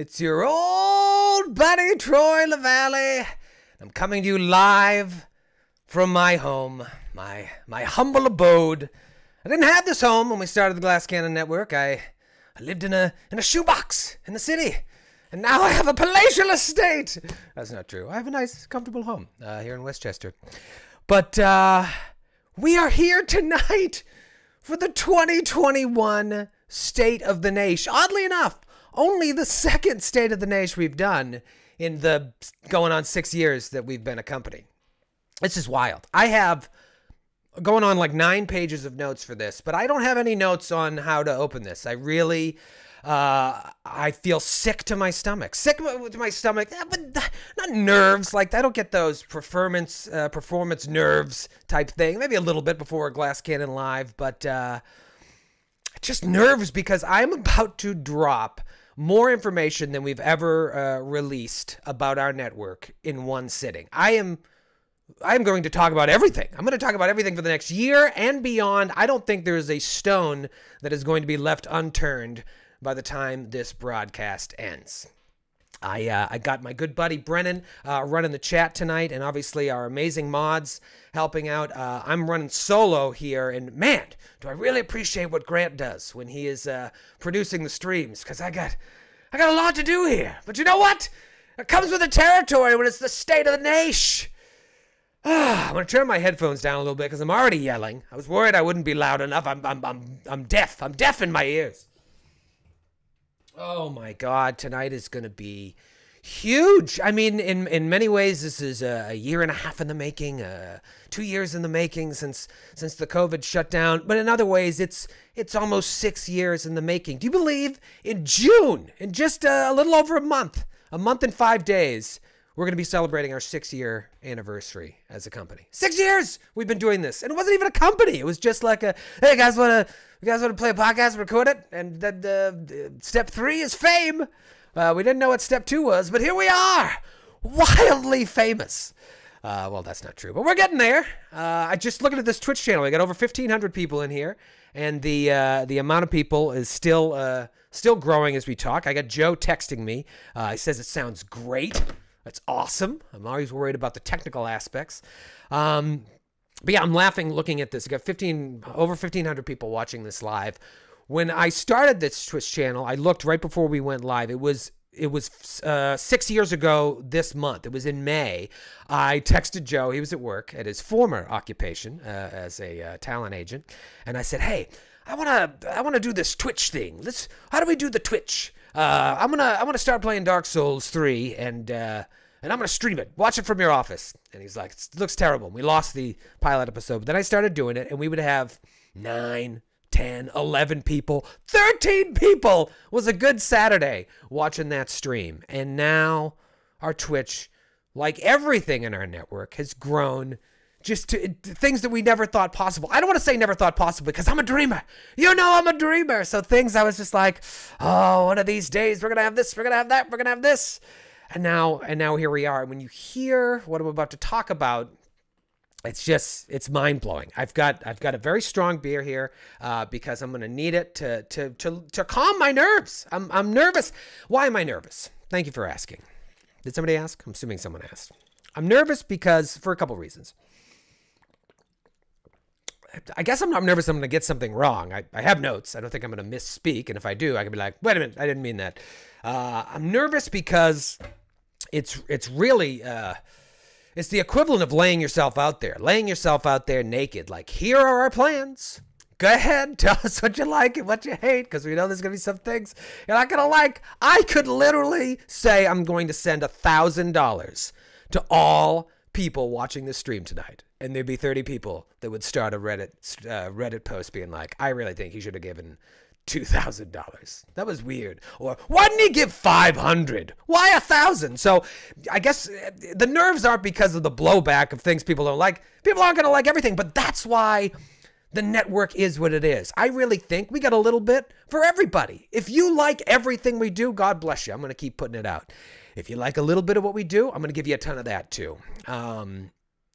It's your old buddy Troy Lavallee. I'm coming to you live from my home, my my humble abode. I didn't have this home when we started the Glass Cannon Network. I I lived in a in a shoebox in the city, and now I have a palatial estate. That's not true. I have a nice, comfortable home uh, here in Westchester. But uh, we are here tonight for the 2021 State of the Nation. Oddly enough, only the second State of the Nation we've done in the going on six years that we've been a company. It's just wild. I have going on like nine pages of notes for this, but I don't have any notes on how to open this. I really, uh, I feel sick to my stomach, sick to my stomach, but not nerves. Like I don't get those performance, uh, performance nerves type thing. Maybe a little bit before a Glass Cannon live, but uh, just nerves because I'm about to drop more information than we've ever uh, released about our network in one sitting. I am I'm going to talk about everything. I'm going to talk about everything for the next year and beyond. I don't think there is a stone that is going to be left unturned by the time this broadcast ends. I uh, I got my good buddy Brennan uh, running the chat tonight, and obviously our amazing mods helping out. Uh, I'm running solo here, and man, do I really appreciate what Grant does when he is uh, producing the streams, because I got I got a lot to do here. But you know what? It comes with the territory when it's the state of the nation. I'm gonna turn my headphones down a little bit because I'm already yelling. I was worried I wouldn't be loud enough. I'm I'm I'm I'm deaf. I'm deaf in my ears. Oh my God! Tonight is gonna be huge. I mean, in in many ways, this is a, a year and a half in the making, uh, two years in the making since since the COVID shutdown. But in other ways, it's it's almost six years in the making. Do you believe in June, in just a, a little over a month, a month and five days? we're going to be celebrating our six year anniversary as a company. Six years we've been doing this, and it wasn't even a company. It was just like a, hey guys, want to, you guys want to play a podcast, record it, and then uh, step three is fame. Uh, we didn't know what step two was, but here we are, wildly famous. Uh, well, that's not true, but we're getting there. Uh, I just looking at this Twitch channel. We got over 1,500 people in here, and the uh, the amount of people is still uh, still growing as we talk. I got Joe texting me. he says it sounds great. That's awesome. I'm always worried about the technical aspects. Um, but yeah, I'm laughing looking at this. I got 15 over 1500 people watching this live. When I started this Twitch channel, I looked right before we went live. It was it was uh, six years ago this month. It was in May. I texted Joe. He was at work at his former occupation uh, as a uh, talent agent, and I said, "Hey, I wanna I wanna do this Twitch thing. Let's how do we do the Twitch? Uh, I'm gonna I'm gonna start playing Dark Souls three and uh, and I'm gonna stream it. Watch it from your office." And he's like, "It looks terrible." We lost the pilot episode, but then I started doing it, and we would have nine, 10, 11 people, 13 people was a good Saturday watching that stream. And now our Twitch, like everything in our network, has grown just to, to, things that we never thought possible. I don't want to say never thought possible because I'm a dreamer. You know, I'm a dreamer. So things I was just like, oh, one of these days we're gonna have this, we're gonna have that, we're gonna have this, and now and now here we are. And When you hear what I'm about to talk about, it's just it's mind blowing. I've got I've got a very strong beer here uh, because I'm gonna need it to to to to calm my nerves. I'm I'm nervous. Why am I nervous? Thank you for asking. Did somebody ask? I'm assuming someone asked. I'm nervous because for a couple reasons. I guess I'm not nervous I'm going to get something wrong. I, I have notes. I don't think I'm going to misspeak. And if I do, I can be like, wait a minute, I didn't mean that. Uh, I'm nervous because it's it's really uh, it's the equivalent of laying yourself out there, laying yourself out there naked. Like, here are our plans. Go ahead, tell us what you like and what you hate, because we know there's gonna be some things you're not gonna like. I could literally say I'm going to send a thousand dollars to all people watching this stream tonight and there'd be 30 people that would start a Reddit uh, Reddit post being like, "I really think he should have given two thousand dollars. That was weird." Or why didn't he give five hundred? Why a thousand? So I guess uh, the nerves aren't because of the blowback of things people don't like. People aren't gonna like everything, but that's why. The network is what it is. I really think we got a little bit for everybody. If you like everything we do, God bless you. I'm going to keep putting it out. If you like a little bit of what we do, I'm going to give you a ton of that too. Um,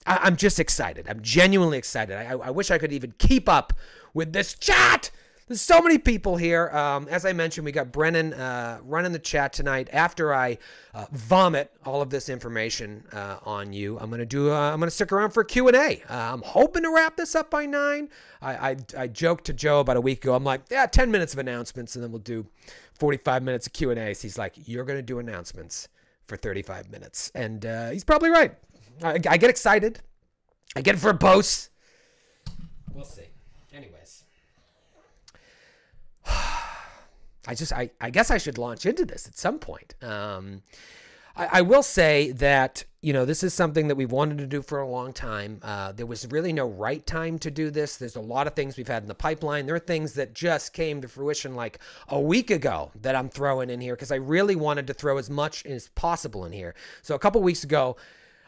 I, am just excited. I'm genuinely excited. I, I wish I could even keep up with this chat. There's so many people here. Um, as I mentioned, we got Brennan uh, running the chat tonight. After I uh, vomit all of this information uh, on you, I'm gonna do. Uh, I'm gonna stick around for Q and A. Uh, I'm hoping to wrap this up by nine. I, I I joked to Joe about a week ago. I'm like, yeah, 10 minutes of announcements, and then we'll do 45 minutes of Q and A. He's like, you're gonna do announcements for 35 minutes, and uh, he's probably right. I, I get excited. I get verbose. We'll see. I just I, I guess I should launch into this at some point. Um, I, I will say that you know this is something that we've wanted to do for a long time. Uh, there was really no right time to do this. There's a lot of things we've had in the pipeline. There are things that just came to fruition like a week ago that I'm throwing in here because I really wanted to throw as much as possible in here. So a couple weeks ago,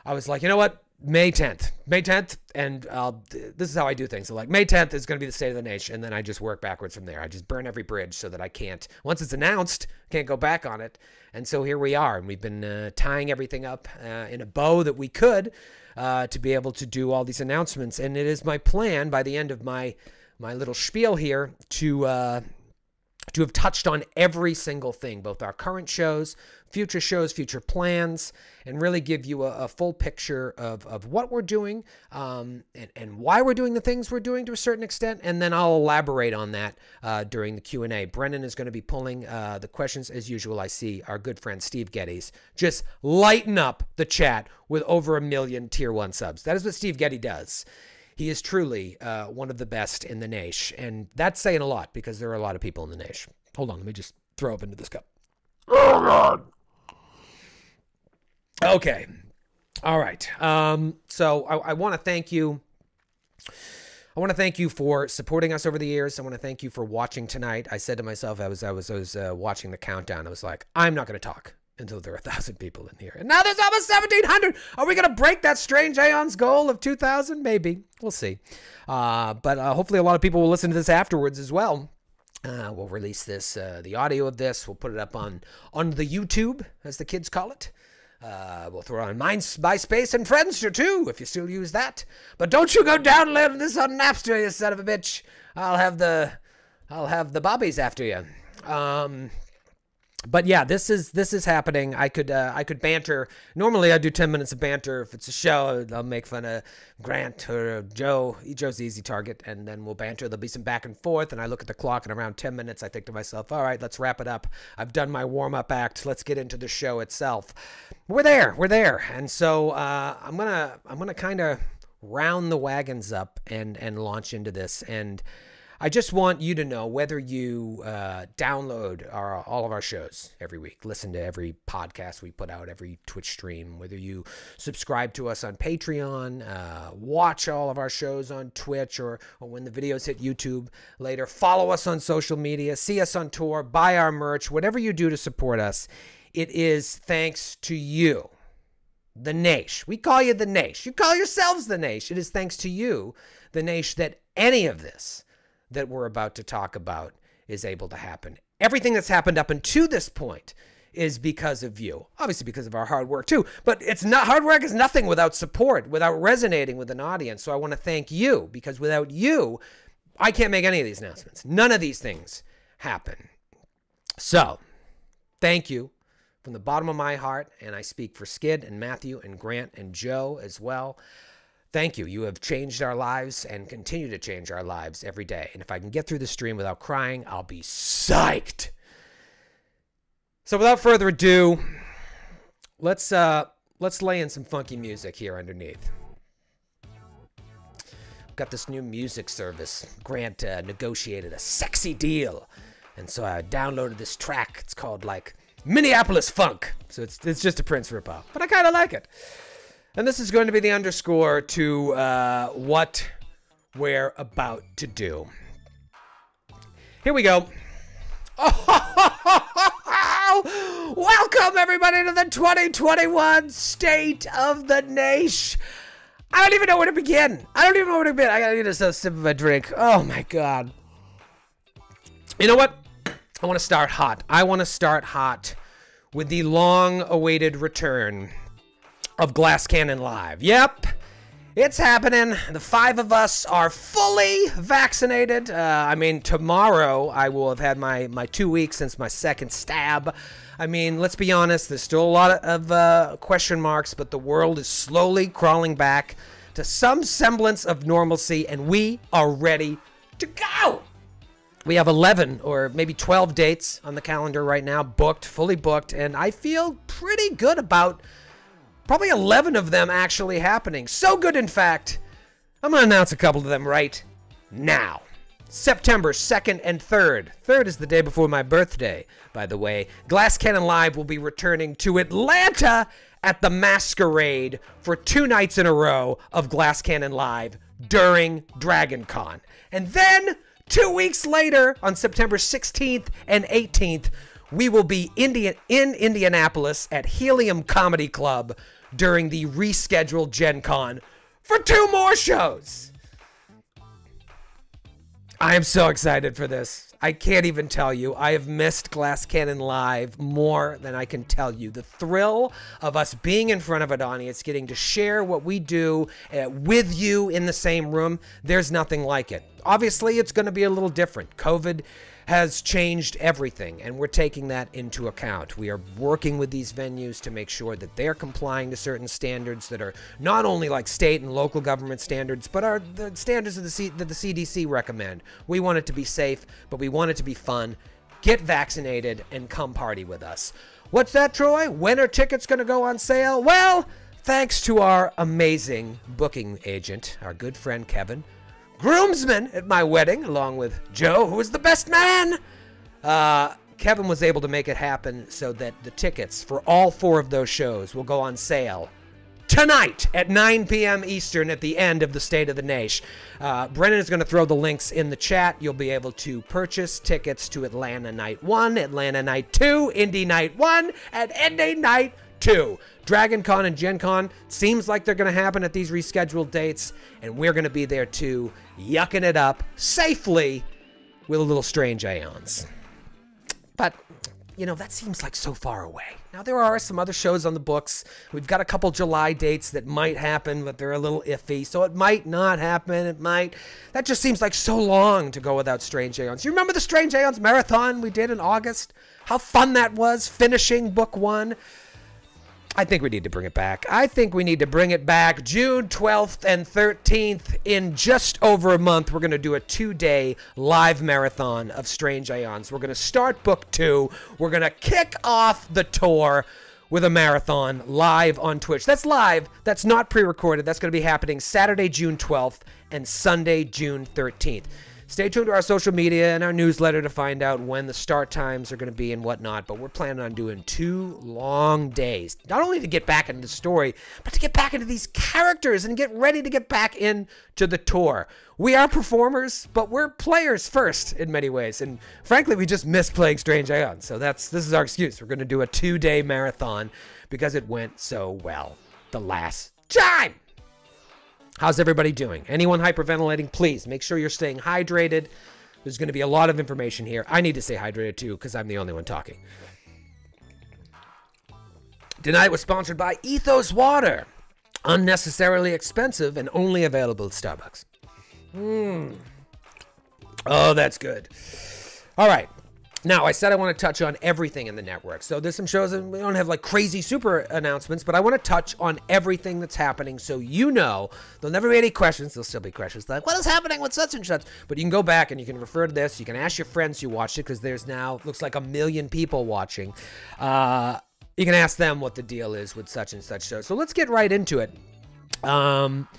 I was like, you know what? May 10th, May 10th, and uh, this is how I do things. So like May 10th is going to be the state of the nation, and then I just work backwards from there. I just burn every bridge so that I can't. Once it's announced, can't go back on it. And so here we are, and we've been uh, tying everything up uh, in a bow that we could uh, to be able to do all these announcements. And it is my plan by the end of my my little spiel here to uh, to have touched on every single thing, both our current shows, future shows, future plans, and really give you a, a full picture of, of what we're doing um, and, and why we're doing the things we're doing to a certain extent. And then I'll elaborate on that uh, during the Q&A. Brennan is going to be pulling uh, the questions as usual. I see our good friend Steve Geddes just lighten up the chat with over a million tier one subs. That is what Steve Getty does he is truly uh, one of the best in the niche. And that's saying a lot because there are a lot of people in the niche. Hold on, let me just throw up into this cup. Oh, God. Okay. All right. Um, so I, I want to thank you. I want to thank you for supporting us over the years. I want to thank you for watching tonight. I said to myself, I was I was I was uh, watching the countdown. I was like, I'm not going to talk until there are a thousand people in here. And now there's almost 1,700. Are we going to break that strange Aeon's goal of 2,000? Maybe. We'll see. Uh, but uh, hopefully, a lot of people will listen to this afterwards as well. Uh, we'll release this, uh, the audio of this. We'll put it up on on the YouTube, as the kids call it. Uh, we'll throw on MySpace and Friendster too, if you still use that. But don't you go downloading this on Napster, you son of a bitch. I'll have the, I'll have the bobbies after you. Um, but yeah, this is this is happening. I could uh, I could banter. Normally, I do ten minutes of banter. If it's a show, I'll make fun of Grant or Joe. Joe's the easy target, and then we'll banter. There'll be some back and forth, and I look at the clock, and around ten minutes, I think to myself, "All right, let's wrap it up. I've done my warm up act. Let's get into the show itself." We're there. We're there, and so uh, I'm gonna I'm gonna kind of round the wagons up and and launch into this and I just want you to know whether you uh, download our, all of our shows every week, listen to every podcast we put out, every Twitch stream, whether you subscribe to us on Patreon, uh, watch all of our shows on Twitch, or, or when the videos hit YouTube later, follow us on social media, see us on tour, buy our merch, whatever you do to support us, it is thanks to you the Naish. We call you the Naish. You call yourselves the Naish. It is thanks to you, the Naish, that any of this that we're about to talk about is able to happen. Everything that's happened up until this point is because of you. Obviously because of our hard work too, but it's not hard work is nothing without support, without resonating with an audience. So I want to thank you because without you, I can't make any of these announcements. None of these things happen. So, thank you from the bottom of my heart, and I speak for Skid and Matthew and Grant and Joe as well. Thank you. You have changed our lives and continue to change our lives every day. And if I can get through the stream without crying, I'll be psyched. So without further ado, let's uh let's lay in some funky music here underneath. Got this new music service. Grant uh, negotiated a sexy deal. And so I downloaded this track. It's called like Minneapolis Funk. So it's it's just a Prince ripoff, but I kind of like it. And this is going to be the underscore to uh, what we're about to do. Here we go. Welcome, everybody, to the 2021 State of the Nation. I don't even know where to begin. I don't even know where to begin. I gotta need a sip of a drink. Oh my god. You know what? I want to start hot. I want to start hot with the long awaited return of Glass Cannon Live. Yep, It's happening. The five of us are fully vaccinated. Uh, I mean, tomorrow I will have had my, my two weeks since my second stab. I mean, let's be honest, there's still a lot of uh, question marks, but the world is slowly crawling back to some semblance of normalcy, and we are ready to go. We have 11 or maybe 12 dates on the calendar right now, booked, fully booked, and I feel pretty good about Probably 11 of them actually happening. So good, in fact, I'm going to announce a couple of them right now. September 2nd and 3rd. 3rd is the day before my birthday, by the way. Glass Cannon Live will be returning to Atlanta at the Masquerade for two nights in a row of Glass Cannon Live during Dragon Con. And then, two weeks later, on September 16th and 18th, we will be Indian, in Indianapolis at Helium Comedy Club during the rescheduled Gen Con for two more shows. I am so excited for this. I can't even tell you. I have missed Glass Cannon Live more than I can tell you. The thrill of us being in front of an audience, getting to share what we do uh, with you in the same room, there's nothing like it. Obviously, it's going to be a little different. COVID has changed everything, and we're taking that into account. We are working with these venues to make sure that they're complying to certain standards that are not only like state and local government standards, but are the standards of the C- that the CDC recommend. We want it to be safe, but we want it to be fun. Get vaccinated and come party with us. What's that, Troy? When are tickets going to go on sale? Well, thanks to our amazing booking agent, our good friend Kevin groomsman at my wedding, along with Joe, who was the best man. Uh, Kevin was able to make it happen so that the tickets for all four of those shows will go on sale tonight at 9 p.m. Eastern at the end of the State of the Nation. Uh, Brennan is going to throw the links in the chat. You'll be able to purchase tickets to Atlanta Night 1, Atlanta Night 2, Indy Night 1, and Indy Night 2. Dragon Con and Gen Con seems like they're going to happen at these rescheduled dates, and we're going to be there too, yucking it up safely with a little strange aeons. But, you know, that seems like so far away. Now, there are some other shows on the books. We've got a couple July dates that might happen, but they're a little iffy. So it might not happen. It might. That just seems like so long to go without Strange Aeons. You remember the Strange Aeons marathon we did in August? How fun that was, finishing book one. I think we need to bring it back. I think we need to bring it back June 12th and 13th in just over a month. We're going to do a two day live marathon of Strange Aeons. We're going to start book two. We're going to kick off the tour with a marathon live on Twitch. That's live. That's not pre recorded. That's going to be happening Saturday, June 12th and Sunday, June 13th. Stay tuned to our social media and our newsletter to find out when the start times are going to be and whatnot. But we're planning on doing two long days, not only to get back into the story, but to get back into these characters and get ready to get back into the tour. We are performers, but we're players first in many ways. And frankly, we just miss playing Strange Aeon. So that's this is our excuse. We're going to do a two day marathon because it went so well the last time. How's everybody doing? Anyone hyperventilating? Please make sure you're staying hydrated. There's going to be a lot of information here. I need to stay hydrated too because I'm the only one talking. Tonight was sponsored by Ethos Water. Unnecessarily expensive and only available at Starbucks. Hmm. Oh, that's good. All right. Now, I said I want to touch on everything in the network. So there's some shows that we don't have like crazy super announcements, but I want to touch on everything that's happening so you know there'll never be any questions. There'll still be questions like, what is happening with such and such? But you can go back and you can refer to this. You can ask your friends who watched it because there's now, looks like a million people watching. Uh, you can ask them what the deal is with such and such shows. So let's get right into it. Um,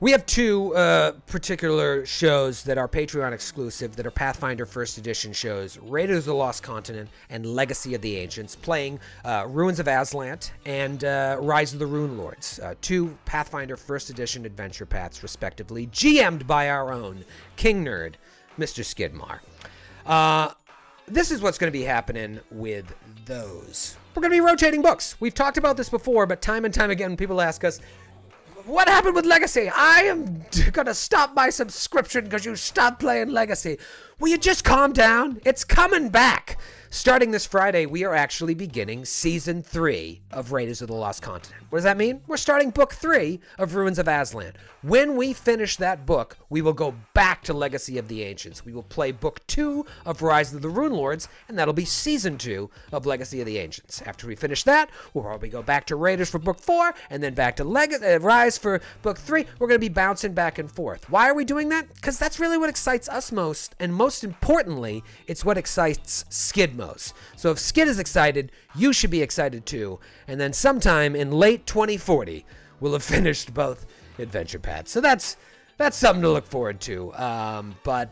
we have two uh, particular shows that are Patreon exclusive that are Pathfinder First Edition shows Raiders of the Lost Continent and Legacy of the Ancients, playing uh, Ruins of Azlant and uh, Rise of the Runelords, uh, two Pathfinder First Edition adventure paths, respectively, GM'd by our own King Nerd, Mr. Skid Maher. Uh, this is what's going to be happening with those. We're going to be rotating books. We've talked about this before, but time and time again, people ask us, what happened with Legacy? I am gonna stop my subscription because you stopped playing Legacy. Will you just calm down? It's coming back. Starting this Friday, we are actually beginning season three of Raiders of the Lost Continent. What does that mean? We're starting book three of Ruins of Azlant. When we finish that book, we will go back to Legacy of the Ancients. We will play book two of Rise of the Runelords, and that'll be season two of Legacy of the Ancients. After we finish that, we'll probably go back to Raiders for book four, and then back to Leg- uh, Rise for book three. We're going to be bouncing back and forth. Why are we doing that? Because that's really what excites us most, and most importantly, it's what excites Skid most. So if Skid is excited, you should be excited too. And then sometime in late 2040, we'll have finished both adventure paths. So that's that's something to look forward to. Um, but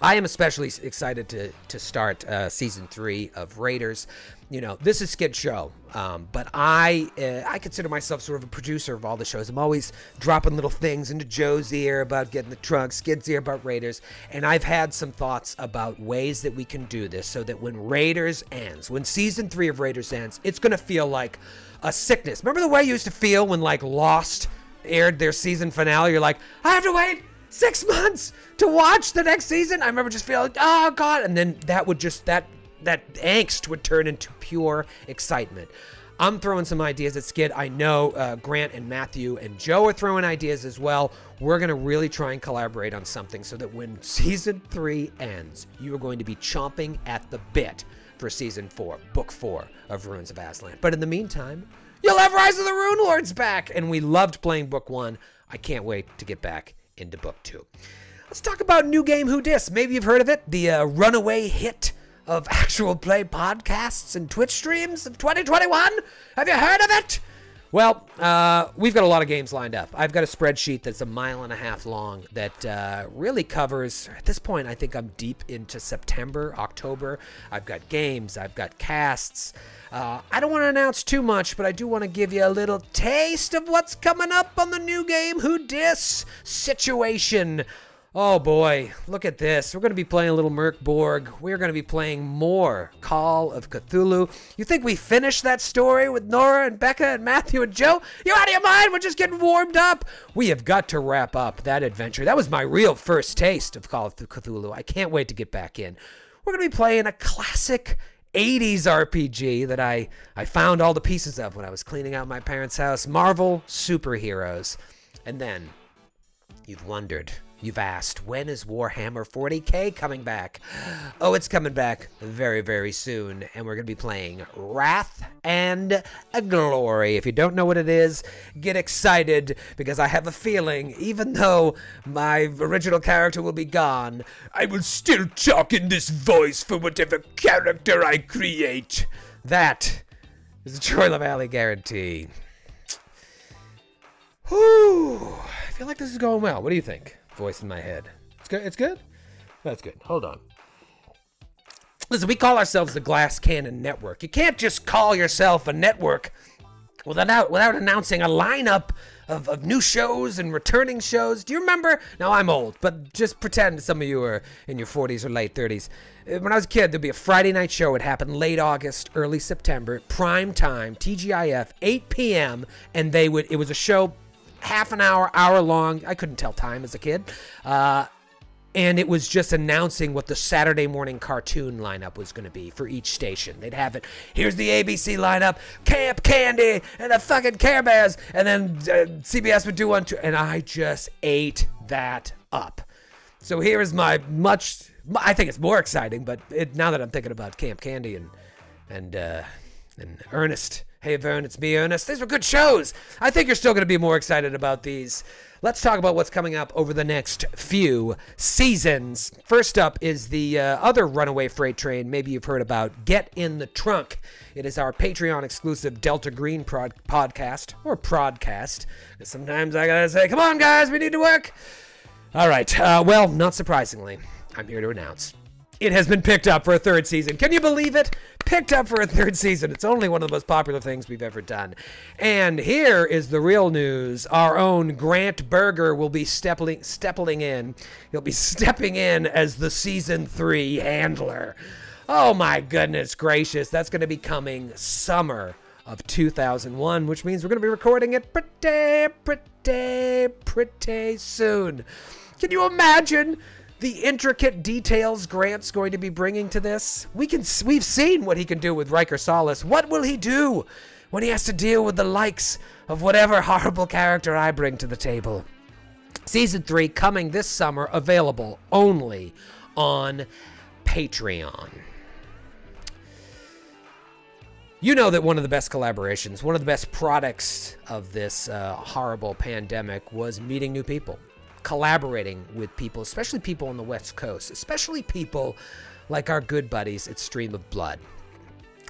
I am especially excited to to start uh, season three of Raiders. You know, this is Skid Show, um, but I uh, I consider myself sort of a producer of all the shows. I'm always dropping little things into Joe's ear about Get in the Trunk, Skid's ear about Raiders, and I've had some thoughts about ways that we can do this so that when Raiders ends, when season three of Raiders ends, it's gonna feel like a sickness. Remember the way you used to feel when like Lost aired their season finale? You're like, I have to wait six months to watch the next season. I remember just feeling, oh god, and then that would just that that angst would turn into pure excitement. I'm throwing some ideas at Skid. I know uh, Grant and Matthew and Joe are throwing ideas as well. We're going to really try and collaborate on something so that when season three ends, you are going to be chomping at the bit for season four, book four of Ruins of Azlant. But in the meantime, you'll have Rise of the Runelords back. And we loved playing book one. I can't wait to get back into book two. Let's talk about New Game Who Dis. Maybe you've heard of it, the uh, runaway hit of actual play podcasts and Twitch streams of 2021. Have you heard of it? Well, uh, we've got a lot of games lined up. I've got a spreadsheet that's a mile and a half long that uh, really covers, at this point, I think I'm deep into September, October. I've got games, I've got casts. Uh, I don't want to announce too much, but I do want to give you a little taste of what's coming up on the new game Who Dis situation. Oh boy, look at this. We're going to be playing a little Mörk Borg. We're going to be playing more Call of Cthulhu. You think we finished that story with Nora and Becca and Matthew and Joe? You out of your mind? We're just getting warmed up. We have got to wrap up that adventure. That was my real first taste of Call of Cthulhu. I can't wait to get back in. We're going to be playing a classic 80s RPG that I, I found all the pieces of when I was cleaning out my parents' house Marvel Superheroes. And then you've wondered You've asked, when is Warhammer 40k coming back? Oh, it's coming back very, very soon, and we're going to be playing Wrath and Glory. If you don't know what it is, get excited because I have a feeling, even though my original character will be gone, I will still talk in this voice for whatever character I create. That is a Troy Lavallee guarantee. Whew. I feel like this is going well. What do you think? Voice in my head. It's good. It's good. That's good. Hold on. Listen, we call ourselves the Glass Cannon Network. You can't just call yourself a network without without announcing a lineup of, of new shows and returning shows. Do you remember? Now I'm old, but just pretend some of you are in your 40s or late 30s. Uh, when I was a kid, there'd be a Friday night show. It happened late August, early September, prime time, TGIF, 8 p.m. And they would. It was a show half an hour, hour long. I couldn't tell time as a kid. Uh, and it was just announcing what the Saturday morning cartoon lineup was going to be for each station. They'd have it. Here's the ABC lineup: Camp Candy and the fucking Care Bears, and then uh, CBS would do one too. And I just ate that up. So here is my much. I think it's more exciting, but it, now that I'm thinking about Camp Candy and and uh, and Ernest Hey, Vern, it's me, Ernest. These were good shows. I think you're still going to be more excited about these. Let's talk about what's coming up over the next few seasons. First up is the uh, other runaway freight train, maybe you've heard about Get in the Trunk. It is our Patreon exclusive Delta Green prod- podcast, or prodcast. Sometimes I gotta say, come on, guys, we need to work. All right, uh, well, not surprisingly, I'm here to announce it has been picked up for a third season. Can you believe it? Picked up for a third season. It's only one of the most popular things we've ever done. And here is the real news. Our own Grant Berger will be stepping stepping in. He'll be stepping in as the season 3 handler. Oh my goodness gracious. That's going to be coming summer of 2001, which means we're going to be recording it pretty pretty pretty soon. Can you imagine the intricate details Grant's going to be bringing to this. We can we've seen what he can do with Riker Solace. What will he do when he has to deal with the likes of whatever horrible character I bring to the table? Season 3 coming this summer, available only on Patreon. You know that one of the best collaborations, one of the best products of this uh, horrible pandemic was meeting new people, collaborating with people, especially people on the West Coast, especially people like our good buddies at Stream of Blood.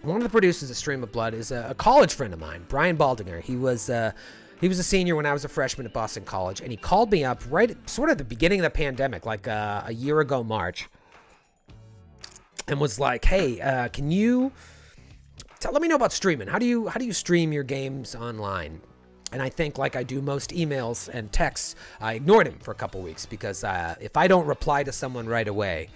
One of the producers at Stream of Blood is a, a college friend of mine, Brian Baldinger. He was uh, he was a senior when I was a freshman at Boston College, and he called me up right at, sort of the beginning of the pandemic, like uh, a year ago March, and was like, "Hey, uh, can you?" Tell, let me know about streaming. How do you how do you stream your games online? And I think, like I do most emails and texts, I ignored him for a couple weeks because uh, if I don't reply to someone right away,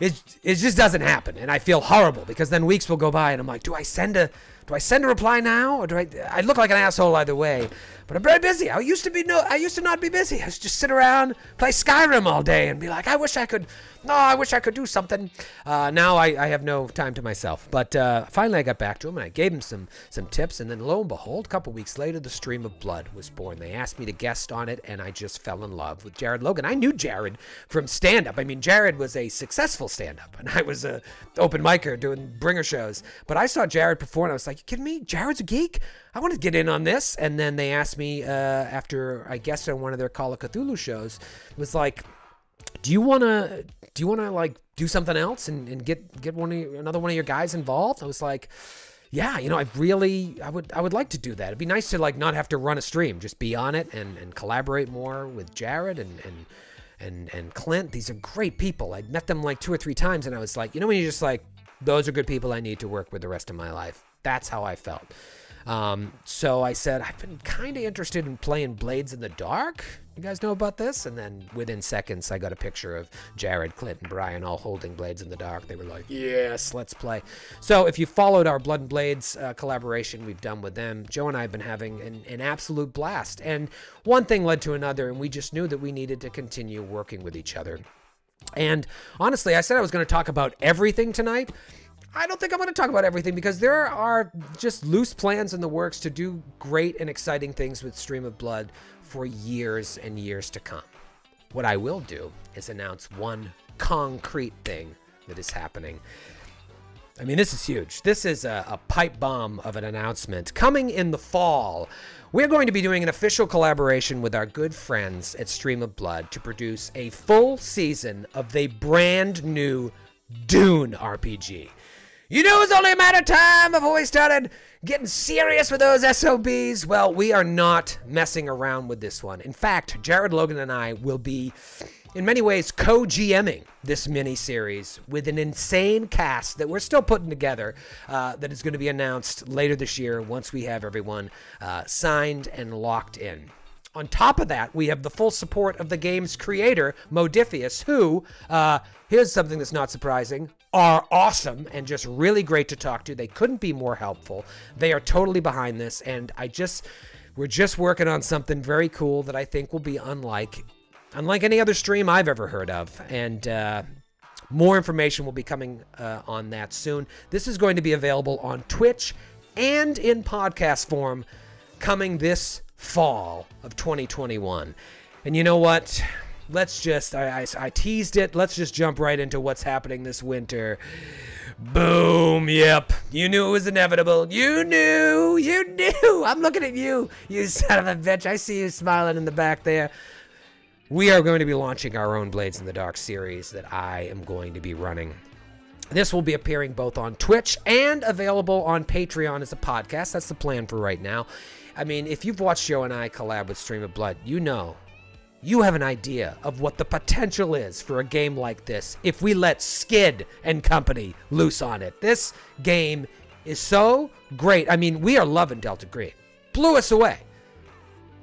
it it just doesn't happen, and I feel horrible because then weeks will go by and I'm like, do I send a do I send a reply now or do I? I look like an asshole either way. But I'm very busy. I used to be no. I used to not be busy. I used to just sit around, play Skyrim all day, and be like, I wish I could. No, I wish I could do something. Uh, now I, I have no time to myself. But uh, finally, I got back to him and I gave him some some tips. And then lo and behold, a couple weeks later, the Stream of Blood was born. They asked me to guest on it, and I just fell in love with Jared Logan. I knew Jared from stand up. I mean, Jared was a successful stand up, and I was a open micer doing bringer shows. But I saw Jared perform. And I was like, you kidding me? Jared's a geek. I want to get in on this. And then they asked me uh, after I guessed on one of their Call of Cthulhu shows, was like, do you want to do you want to like do something else and, and get get one your, another one of your guys involved? I was like, yeah, you know, I really I would I would like to do that. It'd be nice to like not have to run a stream, just be on it and and collaborate more with Jared and and and and Clint. These are great people. I met them like two or three times, and I was like, you know, when you're just like, those are good people I need to work with the rest of my life. That's how I felt. Um, so I said, I've been kind of interested in playing Blades in the Dark. You guys know about this? And then within seconds, I got a picture of Jared, Clint, and Brian all holding Blades in the Dark. They were like, yes, let's play. So if you followed our Blood and Blades uh, collaboration we've done with them, Joe and I have been having an, an absolute blast. And one thing led to another, and we just knew that we needed to continue working with each other. And honestly, I said I was going to talk about everything tonight. I don't think I'm going to talk about everything because there are just loose plans in the works to do great and exciting things with Stream of Blood for years and years to come. What I will do is announce one concrete thing that is happening. I mean, this is huge. This is a, a, pipe bomb of an announcement. Coming in the fall, we're going to be doing an official collaboration with our good friends at Stream of Blood to produce a full season of the brand new Dune RPG. You knew it was only a matter of time before we started getting serious with those SOBs. Well, we are not messing around with this one. In fact, Jared Logan and I will be, in many ways, co GMing this mini series with an insane cast that we're still putting together uh, that is going to be announced later this year once we have everyone uh, signed and locked in. On top of that, we have the full support of the game's creator, Modiphius, who, uh, here's something that's not surprising, are awesome and just really great to talk to. They couldn't be more helpful. They are totally behind this, and I just, we're just working on something very cool that I think will be unlike, unlike any other stream I've ever heard of. And, uh, more information will be coming uh, on that soon. This is going to be available on Twitch and in podcast form coming this fall of 2021. And you know what? Let's just, I, I, I, teased it. Let's just jump right into what's happening this winter. Boom. Yep. You knew it was inevitable. You knew. You knew. I'm looking at you, you son of a bitch. I see you smiling in the back there. We are going to be launching our own Blades in the Dark series that I am going to be running. This will be appearing both on Twitch and available on Patreon as a podcast. That's the plan for right now. I mean, if you've watched Joe and I collab with Stream of Blood, you know, you have an idea of what the potential is for a game like this if we let Skid and company loose on it. This game is so great. I mean, we are loving Delta Green. Blew us away.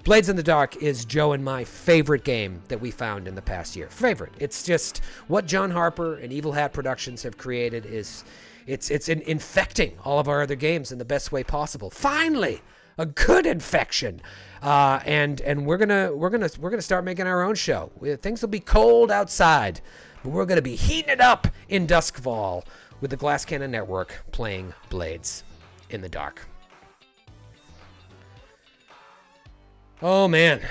Blades in the Dark is Joe and my favorite game that we found in the past year. Favorite. It's just what John Harper and Evil Hat Productions have created is it's it's in, infecting all of our other games in the best way possible. Finally, a good infection. Uh, and and we're gonna we're gonna we're gonna start making our own show. Things will be cold outside, but we're to be heating it up in Duskwall with the Glass Cannon Network playing Blades in the dark. Oh man.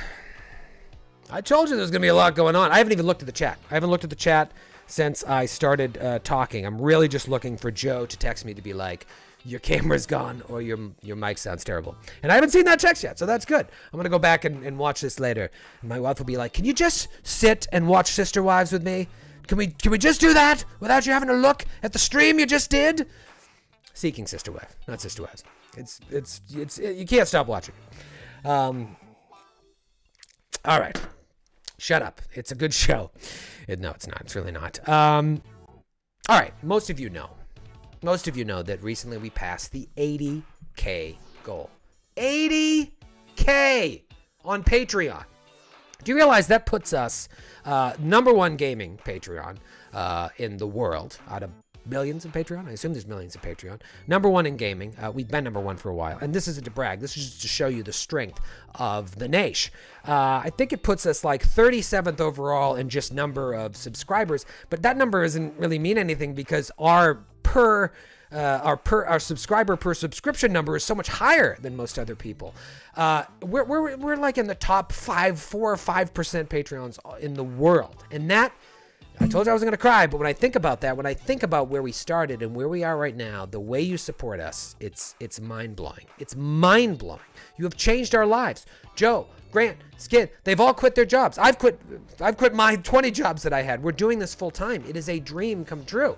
I told you there's to be a lot going on. I haven't even looked at the chat. I haven't looked at the chat since I started uh, talking. I'm really just looking for Joe to text me to be like, your camera's gone or your your mic sounds terrible. And I haven't seen that text yet, so that's good. I'm gonna go back and, and watch this later. And my wife will be like, Can you just sit and watch Sister Wives with me? Can we can we just do that without you having to look at the stream you just did? Seeking Sister Wife, not Sister Wives. It's it's it's it, you can't stop watching. Um, all right. Shut up. It's a good show. It, no, it's not. It's really not. Um, all right. Most of you know. Most of you know that recently we passed the 80K goal. 80K on Patreon. Do you realize that puts us uh, number one gaming Patreon uh, in the world out of millions of Patreon. I assume there's millions of Patreon. Number one in gaming. Uh, we've been number one for a while. And this isn't to brag. This is just to show you the strength of the Naish. Uh, I think it puts us like 37th overall in just number of subscribers. But that number doesn't really mean anything because our per uh, our per our subscriber per subscription number is so much higher than most other people. Uh, we're, we're, we're like in the top five, four or five percent Patreons in the world, and that I told you I was going to cry, but when I think about that, when I think about where we started and where we are right now, the way you support us, it's it's mind-blowing. It's mind-blowing. You have changed our lives. Joe, Grant, Skid, they've all quit their jobs. I've quit I've quit my 20 jobs that I had. We're doing this full time. It is a dream come true.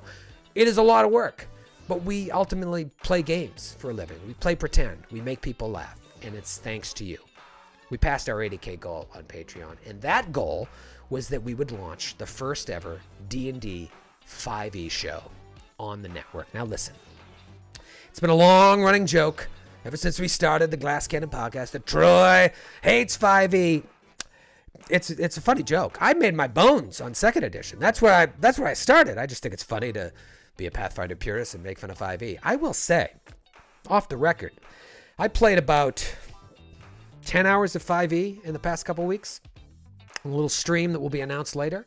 It is a lot of work, but we ultimately play games for a living. We play pretend. We make people laugh, and it's thanks to you. We passed our 80k goal on Patreon, and that goal was that we would launch the first ever D&D 5e show on the network. Now listen. It's been a long running joke ever since we started the Glass Cannon podcast that Troy hates 5e. It's it's a funny joke. I made my bones on second edition. That's where I that's where I started. I just think it's funny to be a Pathfinder purist and make fun of 5e. I will say, off the record, I played about 10 hours of 5e in the past couple weeks a little stream that will be announced later.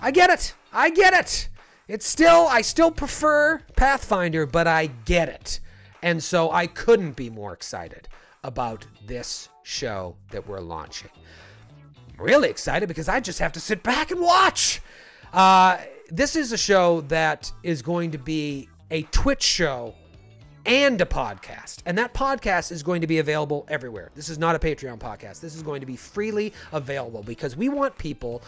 I get it. I get it. It's still, I still prefer Pathfinder, but I get it. And so I couldn't be more excited about this show that we're launching. I'm really excited because I just have to sit back and watch. Uh, this is a show that is going to be a Twitch show and a podcast. And that podcast is going to be available everywhere. This is not a Patreon podcast. This is going to be freely available because we want people.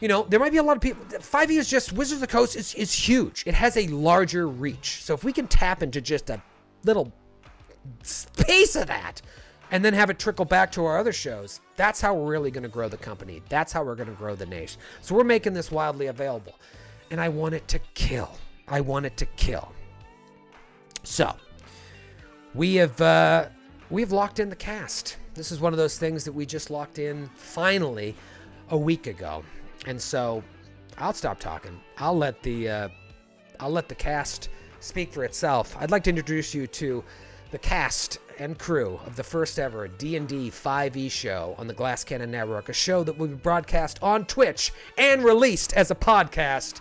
You know, there might be a lot of people. 5e is just Wizards of the Coast is, is huge. It has a larger reach. So if we can tap into just a little piece of that and then have it trickle back to our other shows, that's how we're really going to grow the company. That's how we're going to grow the nation. So we're making this wildly available. And I want it to kill. I want it to kill. So, we have uh, we have locked in the cast. This is one of those things that we just locked in finally a week ago, and so I'll stop talking. I'll let the uh, I'll let the cast speak for itself. I'd like to introduce you to the cast and crew of the first ever D&D 5e show on the Glass Cannon Network, a show that will be broadcast on Twitch and released as a podcast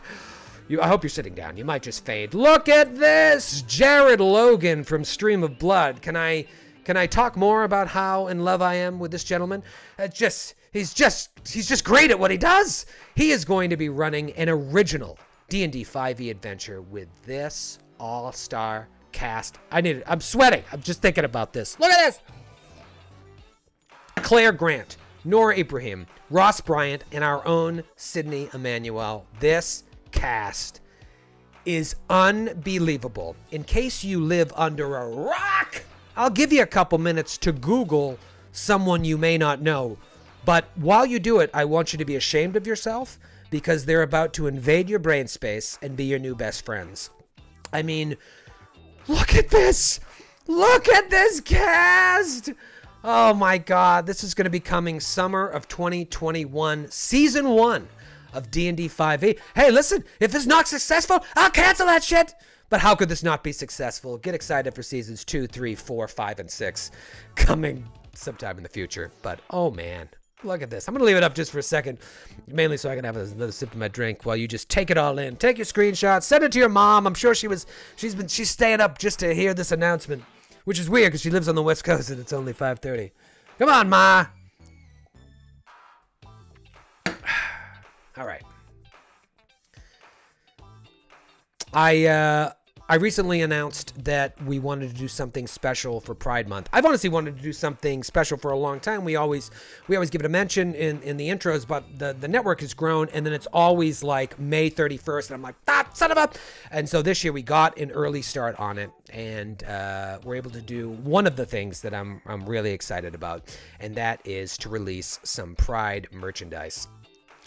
you, I hope you're sitting down. You might just fade. Look at this, Jared Logan from Stream of Blood. Can I, can I talk more about how in love I am with this gentleman? Uh, just, he's just, he's just great at what he does. He is going to be running an original D&D 5e adventure with this all-star cast. I need it. I'm sweating. I'm just thinking about this. Look at this. Claire Grant, Nora Ibrahim, Ross Bryant, and our own Sydney Emmanuel. This cast is unbelievable. In case you live under a rock, I'll give you a couple minutes to Google someone you may not know. But while you do it, I want you to be ashamed of yourself because they're about to invade your brain space and be your new best friends. I mean, look at this! Look at this cast! Oh my god, this is going to be coming summer of 2021, season 1 of D&D 5e. Hey, listen, if it's not successful, I'll cancel that shit. But how could this not be successful? Get excited for seasons 2, 3, 4, 5, and 6 coming sometime in the future. But oh man, Look at this. I'm going to leave it up just for a second, mainly so I can have another sip of my drink while you just take it all in. Take your screenshot, send it to your mom. I'm sure she was she's been she's staying up just to hear this announcement, which is weird because she lives on the West Coast and it's only 5:30. Come on, ma. all right. I uh I recently announced that we wanted to do something special for Pride Month. I've honestly wanted to do something special for a long time. We always we always give it a mention in, in the intros, but the, the network has grown and then it's always like May 31st. And I'm like, ah, son of a. And so this year we got an early start on it and uh, we're able to do one of the things that I'm, I'm really excited about, and that is to release some Pride merchandise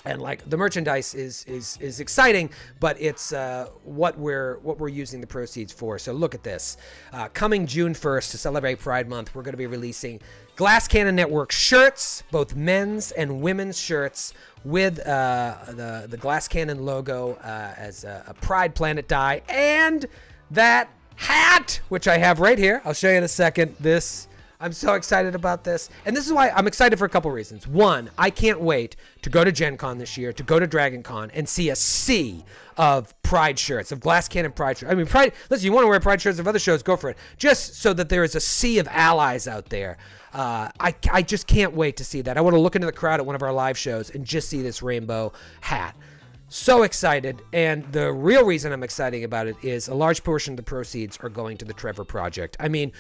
and like the merchandise is is is exciting, but it's uh, what we're what we're using the proceeds for. So look at this. Uh, coming June 1st to celebrate Pride Month, we're going to be releasing Glass Cannon Network shirts, both men's and women's shirts, with uh, the the Glass Cannon logo uh, as a, a Pride Planet die, and that hat, which I have right here. I'll show you in a second. This I'm so excited about this. And this is why I'm excited for a couple reasons. One, I can't wait to go to Gen Con this year, to go to Dragon Con, and see a sea of Pride shirts, of Glass Cannon Pride shirts. I mean, Pride, listen, you want to wear Pride shirts of other shows, go for it. Just so that there is a sea of allies out there. Uh, I, I just can't wait to see that. I want to look into the crowd at one of our live shows and just see this rainbow hat so excited and the real reason i'm excited about it is a large portion of the proceeds are going to the trevor project i mean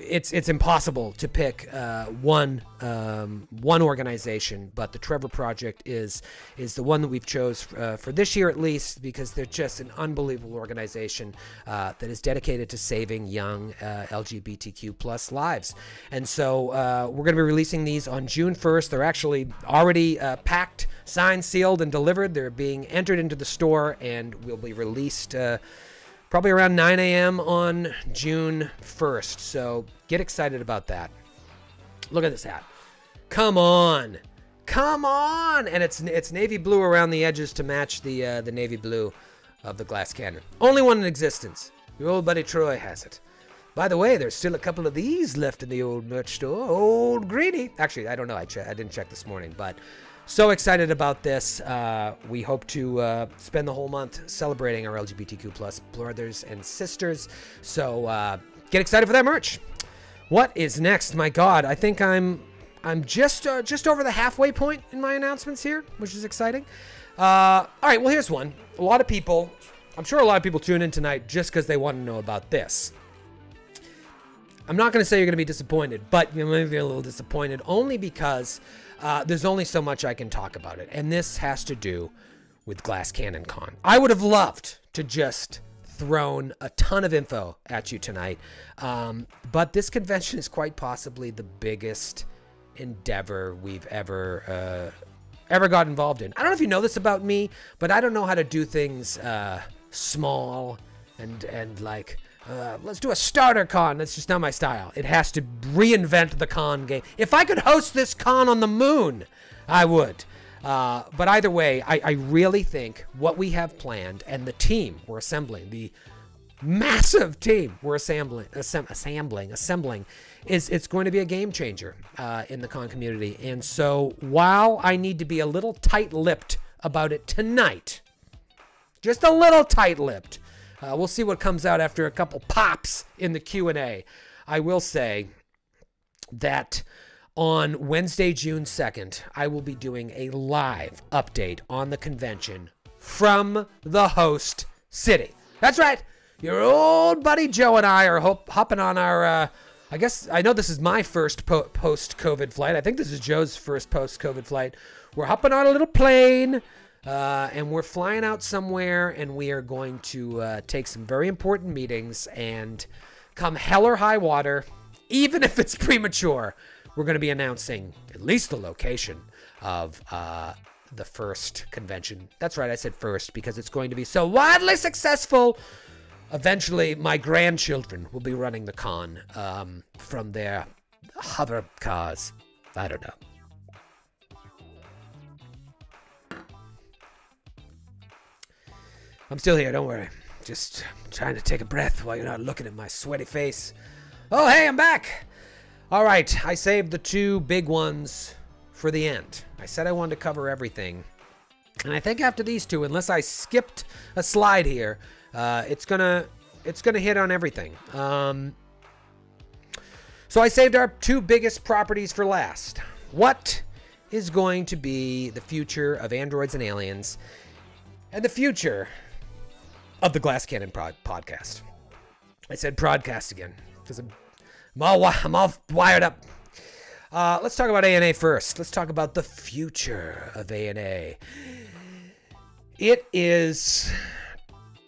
it's it's impossible to pick uh, one um, one organization, but the Trevor Project is is the one that we've chose uh, for this year at least because they're just an unbelievable organization uh, that is dedicated to saving young uh, LGBTQ plus lives. And so uh, we're going to be releasing these on June 1st. They're actually already uh, packed, signed, sealed, and delivered. They're being entered into the store and will be released probably around 9 a.m. on June 1st. So get excited about that. Look at this hat. Come on. Come on. And it's it's navy blue around the edges to match the uh, the navy blue of the glass cannon. Only one in existence. Your old buddy Troy has it. By the way, there's still a couple of these left in the old merch store. Old Greeny. Actually, I don't know. I, I didn't check this morning, but so excited about this. Uh, we hope to uh, spend the whole month celebrating our LGBTQ plus brothers and sisters. So uh, get excited for that merch. What is next? My God, I think I'm I'm just uh, just over the halfway point in my announcements here, which is exciting. Uh, all right, well here's one. A lot of people, I'm sure a lot of people tune in tonight just because they want to know about this. I'm not going to say you're going to be disappointed, but you may be a little disappointed only because uh, there's only so much I can talk about it. And this has to do with Glass Cannon Con. I would have loved to just thrown a ton of info at you tonight. Um, but this convention is quite possibly the biggest endeavor we've ever uh, ever got involved in. I don't know if you know this about me, but I don't know how to do things uh, small and and like uh, let's do a starter con. That's just not my style. It has to reinvent the con game. If I could host this con on the moon, I would. Uh, but either way, I, I, really think what we have planned and the team we're assembling, the massive team we're assembling, assemb- assembling, assembling, is it's going to be a game changer uh, in the con community. And so while I need to be a little tight-lipped about it tonight, just a little tight-lipped, uh, we'll see what comes out after a couple pops in the Q&A. I will say that on Wednesday, June 2nd, I will be doing a live update on the convention from the host city. That's right. Your old buddy Joe and I are hop- hopping on our. Uh, I guess I know this is my first po- post COVID flight. I think this is Joe's first post COVID flight. We're hopping on a little plane. Uh, and we're flying out somewhere, and we are going to uh, take some very important meetings. And come hell or high water, even if it's premature, we're going to be announcing at least the location of uh, the first convention. That's right, I said first because it's going to be so wildly successful. Eventually, my grandchildren will be running the con um, from their hover cars. I don't know. I'm still here, don't worry. Just trying to take a breath while you're not looking at my sweaty face. Oh, hey, I'm back! All right, I saved the two big ones for the end. I said I wanted to cover everything. And I think after these two, unless I skipped a slide here, uh, it's gonna it's gonna hit on everything. Um, so I saved our two biggest properties for last. What is going to be the future of androids and aliens, and the future of the Glass Cannon podcast? I said podcast again because I'm, I'm all I'm all wired up. Uh, let's talk about ANA first. Let's talk about the future of ANA. It is,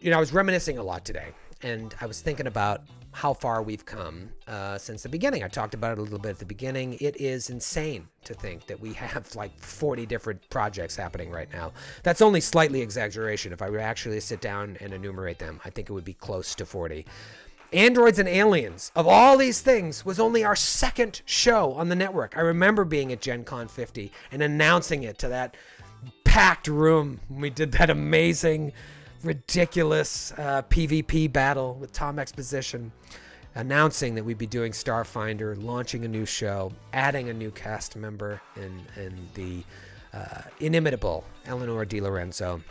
you know, I was reminiscing a lot today, and I was thinking about how far we've come uh, since the beginning. I talked about it a little bit at the beginning. It is insane to think that we have like 40 different projects happening right now. That's only slightly exaggeration. If I were actually sit down and enumerate them, I think it would be close to 40. Androids and Aliens, of all these things, was only our second show on the network. I remember being at Gen Con 50 and announcing it to that packed room we did that amazing, ridiculous uh, PvP battle with Tom Exposition, announcing that we'd be doing Starfinder, launching a new show, adding a new cast member and, in the uh, inimitable Eleanor DiLorenzo.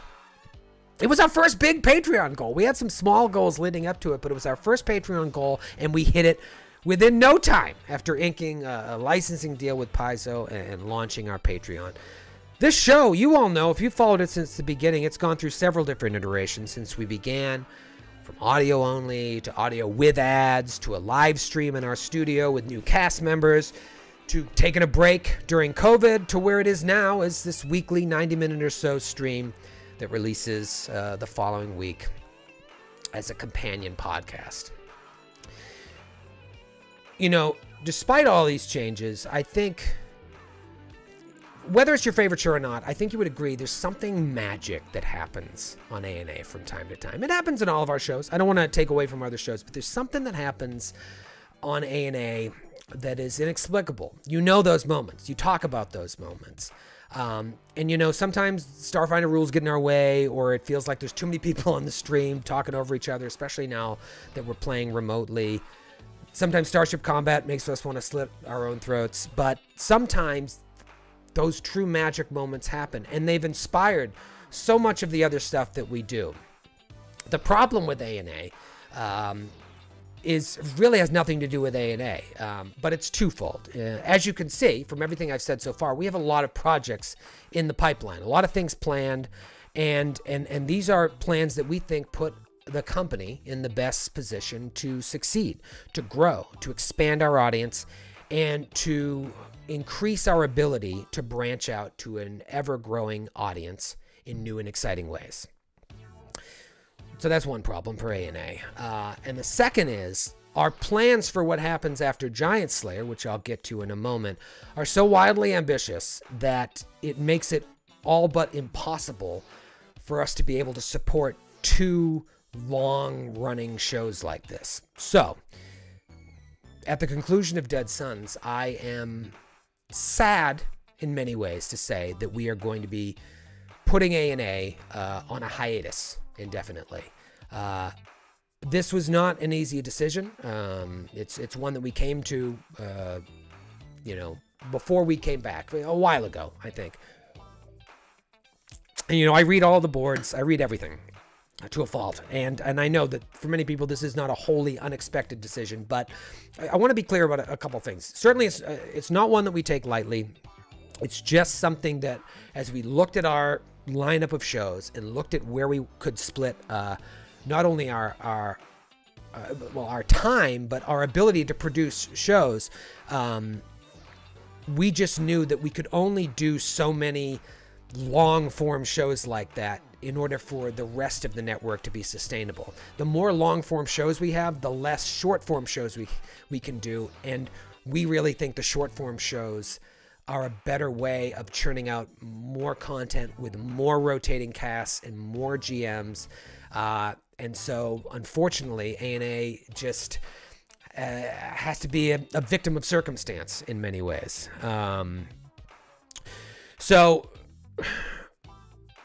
It was our first big Patreon goal. We had some small goals leading up to it, but it was our first Patreon goal, and we hit it within no time after inking a, a licensing deal with Paizo and, and launching our Patreon. This show, you all know, if you followed it since the beginning, it's gone through several different iterations since we began. From audio only to audio with ads to a live stream in our studio with new cast members to taking a break during COVID to where it is now is this weekly 90 minute or so stream that releases uh, the following week as a companion podcast. You know, despite all these changes, I think whether it's your favorite show or not, I think you would agree there's something magic that happens on ANA from time to time. It happens in all of our shows. I don't want to take away from other shows, but there's something that happens on ANA that is inexplicable. You know those moments. You talk about those moments. Um, and you know, sometimes Starfinder rules get in our way, or it feels like there's too many people on the stream talking over each other, especially now that we're playing remotely. Sometimes Starship Combat makes us want to slit our own throats, but sometimes those true magic moments happen, and they've inspired so much of the other stuff that we do. The problem with ANA um, is really has nothing to do with ANA, um, but it's twofold. Uh, as you can see from everything I've said so far, we have a lot of projects in the pipeline, a lot of things planned, and and and these are plans that we think put the company in the best position to succeed, to grow, to expand our audience, and to increase our ability to branch out to an ever growing audience in new and exciting ways. So that's one problem for ANA. Uh, and the second is our plans for what happens after Giant Slayer, which I'll get to in a moment, are so wildly ambitious that it makes it all but impossible for us to be able to support two long running shows like this. So, at the conclusion of Dead Suns, I am sad in many ways to say that we are going to be putting ANA uh, on a hiatus indefinitely. Uh, this was not an easy decision. Um, it's it's one that we came to, uh, you know, before we came back a while ago, I think. And you know, I read all the boards, I read everything to a fault, and and I know that for many people this is not a wholly unexpected decision, but I, I want to be clear about a, a couple things. Certainly, it's uh, it's not one that we take lightly. It's just something that, as we looked at our lineup of shows and looked at where we could split uh, not only our our uh, well our time but our ability to produce shows um, we just knew that we could only do so many long form shows like that in order for the rest of the network to be sustainable. The more long form shows we have, the less short form shows we we can do and we really think the short form shows are a better way of churning out more content with more rotating casts and more GMs. Uh, and so, unfortunately, ANA just uh, has to be a, a, victim of circumstance in many ways. Um, so,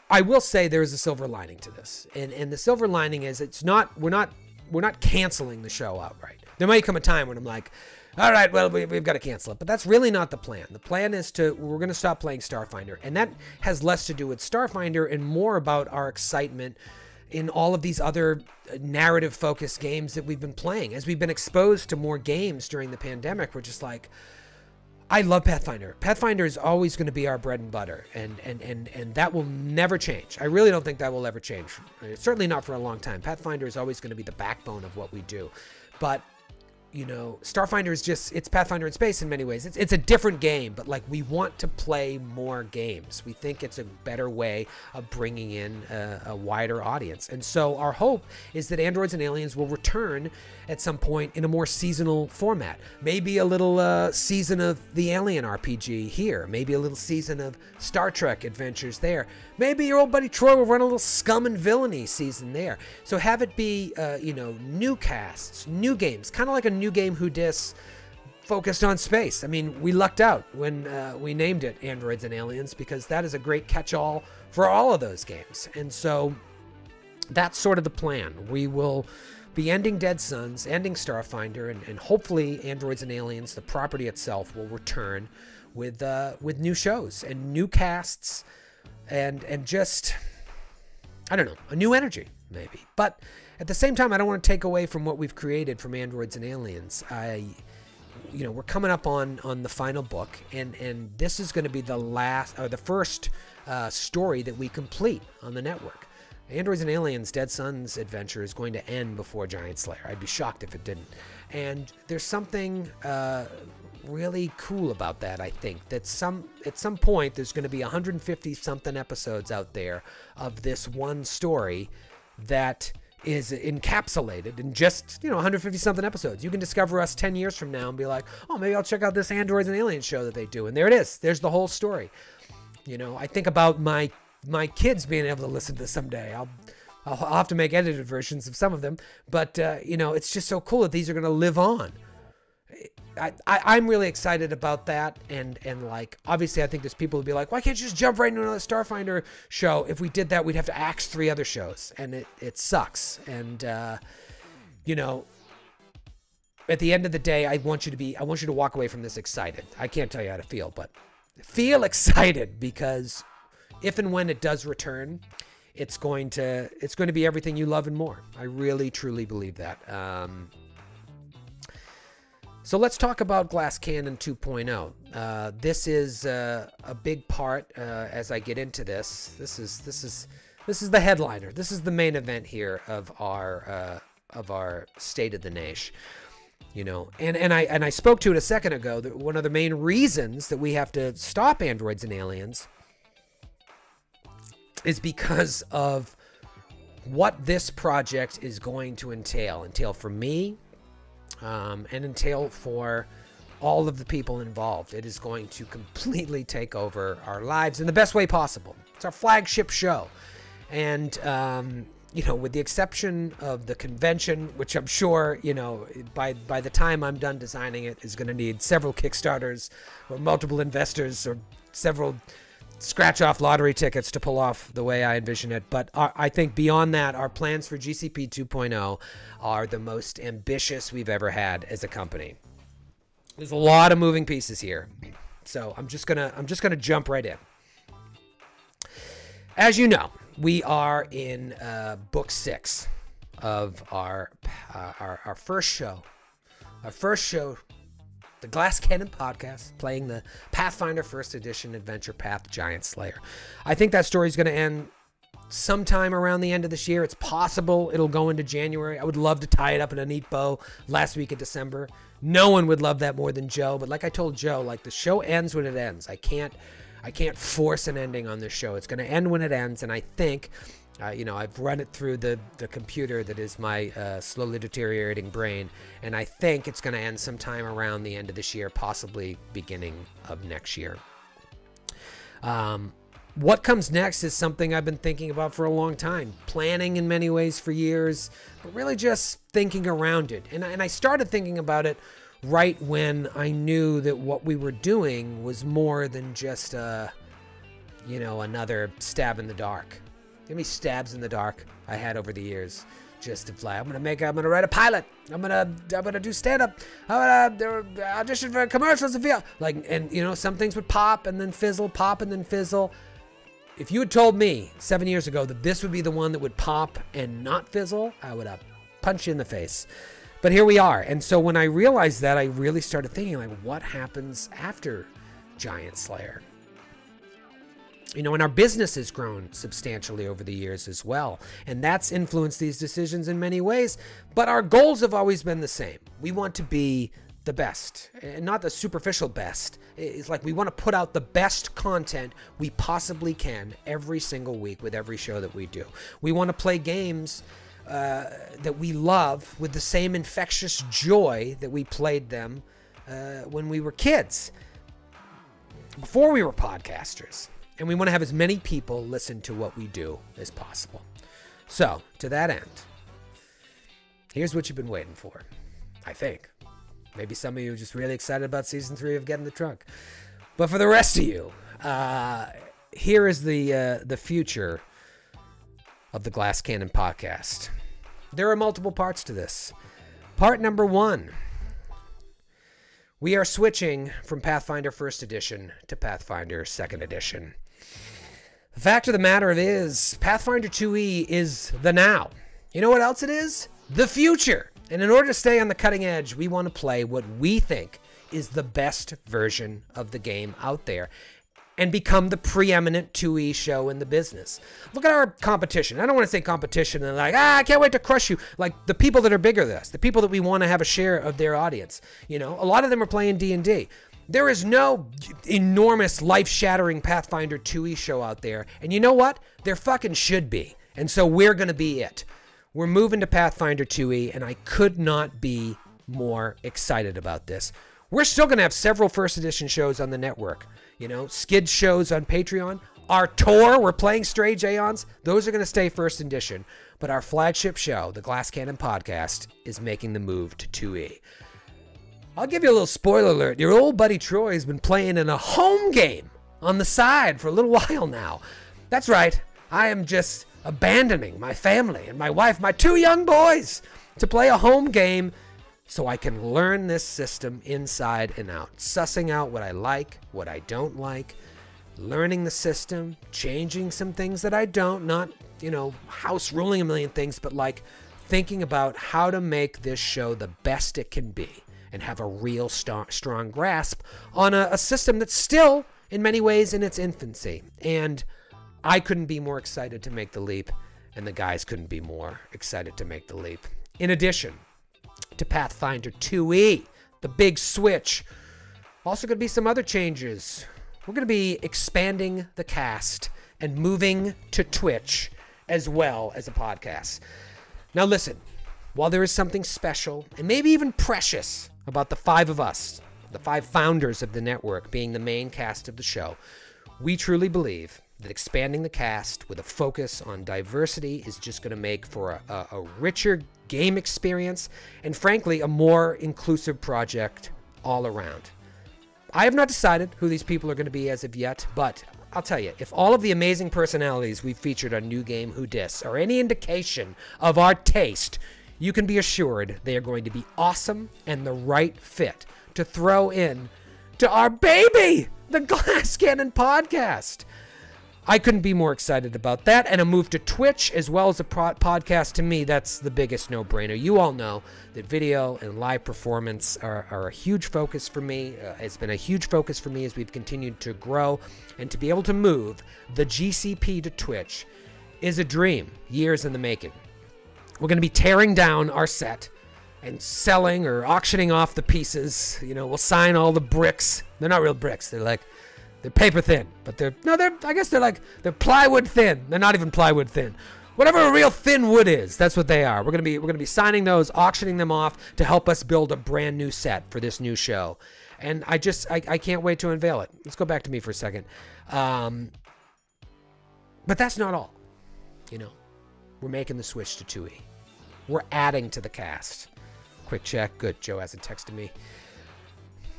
I will say there is a silver lining to this, and and the silver lining is it's not we're not we're not canceling the show outright. There might come a time when I'm like, all right, well, we, have got to cancel it. But that's really not the plan. The plan is to, we're going to stop playing Starfinder. And that has less to do with Starfinder and more about our excitement in all of these other uh, narrative focused games that we've been playing. As we've been exposed to more games during the pandemic, we're just like, I love Pathfinder. Pathfinder is always going to be our bread and butter, and, and, and, and that will never change. I really don't think that will ever change. Uh, certainly not for a long time. Pathfinder is always going to be the backbone of what we do. But you know, Starfinder is just it's Pathfinder in space in many ways. It's it's a different game, but like we want to play more games. We think it's a better way of bringing in a, a wider audience. And so our hope is that Androids and Aliens will return at some point in a more seasonal format. Maybe a little uh, season of the Alien RPG here. Maybe a little season of Star Trek adventures there. Maybe your old buddy Troy will run a little Scum and Villainy season there. So have it be, uh, you know, new casts, new games, kind of like a new game Who Dis focused on space. I mean, we lucked out when uh, we named it Androids and Aliens because that is a great catch-all for all of those games. And so that's sort of the plan. We will be ending Dead Suns, ending Starfinder, and, and hopefully Androids and Aliens, the property itself, will return with uh, with new shows and new casts and and just I don't know, a new energy maybe. But at the same time, I don't want to take away from what we've created from Androids and Aliens. I you know, we're coming up on on the final book and and this is going to be the last or the first uh, story that we complete on the network. Androids and Aliens Dead Suns adventure is going to end before Giant Slayer. I'd be shocked if it didn't. And there's something uh, really cool about that. I think that some at some point there's going to be 150 something episodes out there of this one story that is encapsulated in just you know 150 something episodes. You can discover us 10 years from now and be like, oh, maybe I'll check out this Androids and Aliens show that they do, and there it is. There's the whole story. You know, I think about my my kids being able to listen to this someday. I'll I'll, have to make edited versions of some of them, but uh, you know, it's just so cool that these are going to live on. I, I, am really excited about that. And, and like, obviously, I think there's people who'd be like, why can't you just jump right into another Starfinder show? If we did that, we'd have to axe three other shows. And it, it sucks. And, uh, you know, at the end of the day, I want you to be, I want you to walk away from this excited. I can't tell you how to feel, but feel excited because if and when it does return, it's going to, it's going to be everything you love and more. I really, truly believe that. Um, so let's talk about Glass Cannon 2.0. Uh, this is uh, a big part uh, as I get into this. This is this is this is the headliner. This is the main event here of our uh, of our state of the nation. You know, and and I and I spoke to it a second ago. That one of the main reasons that we have to stop androids and aliens is because of what this project is going to entail. Entail for me, um, and entail for all of the people involved. It is going to completely take over our lives in the best way possible. It's our flagship show. And, um, you know, with the exception of the convention, which I'm sure, you know, by by the time I'm done designing it, is going to need several Kickstarters or multiple investors or several scratch off lottery tickets to pull off the way I envision it. But our, I think beyond that, our plans for GCP 2.0 are the most ambitious we've ever had as a company. There's a lot of moving pieces here. So I'm just gonna I'm just gonna jump right in. As you know, we are in uh, book six of our, uh, our our first show. Our first show the Glass Cannon podcast, playing the Pathfinder First Edition Adventure Path Giant Slayer. I think that story is going to end sometime around the end of this year. It's possible it'll go into January. I would love to tie it up in a neat bow last week of December. No one would love that more than Joe, but like I told Joe, like the show ends when it ends. I can't I can't force an ending on this show. It's going to end when it ends and I think uh, you know, I've run it through the, the computer that is my uh, slowly deteriorating brain, and I think it's going to end sometime around the end of this year, possibly beginning of next year. Um, what comes next is something I've been thinking about for a long time, planning in many ways for years, but really just thinking around it. And, and I started thinking about it right when I knew that what we were doing was more than just a, you know, another stab in the dark how me stabs in the dark I had over the years. just to fly. I'm gonna make. I'm gonna write a pilot. I'm gonna. I'm gonna do stand up. I'm gonna uh, audition for commercials and feel like. And you know, some things would pop and then fizzle, pop and then fizzle. If you had told me seven years ago that this would be the one that would pop and not fizzle, I would have punched you in the face. But here we are. And so when I realized that, I really started thinking, like, what happens after Giant Slayer? You know, and our business has grown substantially over the years as well. And that's influenced these decisions in many ways. But our goals have always been the same. We want to be the best, and not the superficial best. It's like we want to put out the best content we possibly can every single week with every show that we do. We want to play games uh, that we love with the same infectious joy that we played them uh, when we were kids, before we were podcasters. And we want to have as many people listen to what we do as possible. So, to that end, here's what you've been waiting for, I think. Maybe some of you are just really excited about season three of Get in the Trunk. But for the rest of you, uh, here is the uh, the future of the Glass Cannon podcast. There are multiple parts to this. Part number one we are switching from Pathfinder First Edition to Pathfinder Second Edition. The fact of the matter is, Pathfinder 2e is the now. You know what else it is? The future. And in order to stay on the cutting edge, we want to play what we think is the best version of the game out there and become the preeminent 2e show in the business. Look at our competition. I don't want to say competition and like, ah, I can't wait to crush you. Like the people that are bigger than us, the people that we want to have a share of their audience. You know, a lot of them are playing D&D. There is no enormous life shattering Pathfinder 2e show out there. And you know what? There fucking should be. And so we're going to be it. We're moving to Pathfinder 2e, and I could not be more excited about this. We're still going to have several first edition shows on the network. You know, skid shows on Patreon. Our tour, we're playing Strange Aeons. Those are going to stay first edition. But our flagship show, the Glass Cannon Podcast, is making the move to 2e. I'll give you a little spoiler alert. Your old buddy Troy has been playing in a home game on the side for a little while now. That's right. I am just abandoning my family and my wife, my two young boys, to play a home game so I can learn this system inside and out, sussing out what I like, what I don't like, learning the system, changing some things that I don't, not, you know, house ruling a million things, but like thinking about how to make this show the best it can be and have a real st- strong grasp on a, a system that's still, in many ways, in its infancy. And I couldn't be more excited to make the leap, and the guys couldn't be more excited to make the leap. In addition to Pathfinder 2e, the big switch, also going to be some other changes. We're going to be expanding the cast and moving to Twitch as well as a podcast. Now, listen, while there is something special and maybe even precious about the five of us, the five founders of the network being the main cast of the show, we truly believe that expanding the cast with a focus on diversity is just going to make for a, a, a, richer game experience and, frankly, a more inclusive project all around. I have not decided who these people are going to be as of yet, but I'll tell you, if all of the amazing personalities we've featured on New Game Who Dis are any indication of our taste, you can be assured they are going to be awesome and the right fit to throw in to our baby, the Glass Cannon podcast. I couldn't be more excited about that. And a move to Twitch as well as a pro- podcast, to me, that's the biggest no brainer. You all know that video and live performance are, are a huge focus for me. Uh, it's been a huge focus for me as we've continued to grow. And to be able to move the GCP to Twitch is a dream, years in the making. We're going to be tearing down our set and selling or auctioning off the pieces. You know, we'll sign all the bricks. They're not real bricks. They're like they're paper thin, but they're no, they're I guess they're like they're plywood thin. They're not even plywood thin. Whatever a real thin wood is, that's what they are. We're gonna be we're gonna be signing those, auctioning them off to help us build a brand new set for this new show. And I just I, I can't wait to unveil it. Let's go back to me for a second. Um, but that's not all. You know, we're making the switch to 2E. We're adding to the cast. Quick check. Good. Joe hasn't texted me.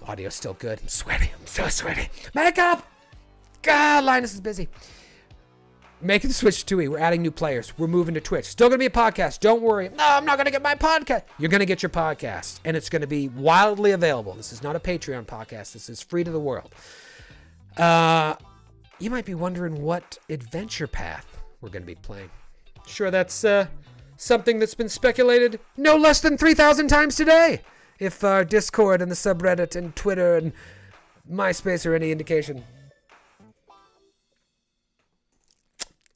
Audio's still good. I'm sweaty. I'm so sweaty. Makeup! God, Linus is busy. making the switch to 2E. We're adding new players. We're moving to Twitch. Still going to be a podcast. Don't worry. No, I'm not going to get my podcast. You're going to get your podcast, and it's going to be wildly available. This is not a Patreon podcast. This is free to the world. Uh, you might be wondering what adventure path we're going to be playing. Sure, that's uh, something that's been speculated no less than 3,000 times today. If our Discord and the subreddit and Twitter and MySpace are any indication.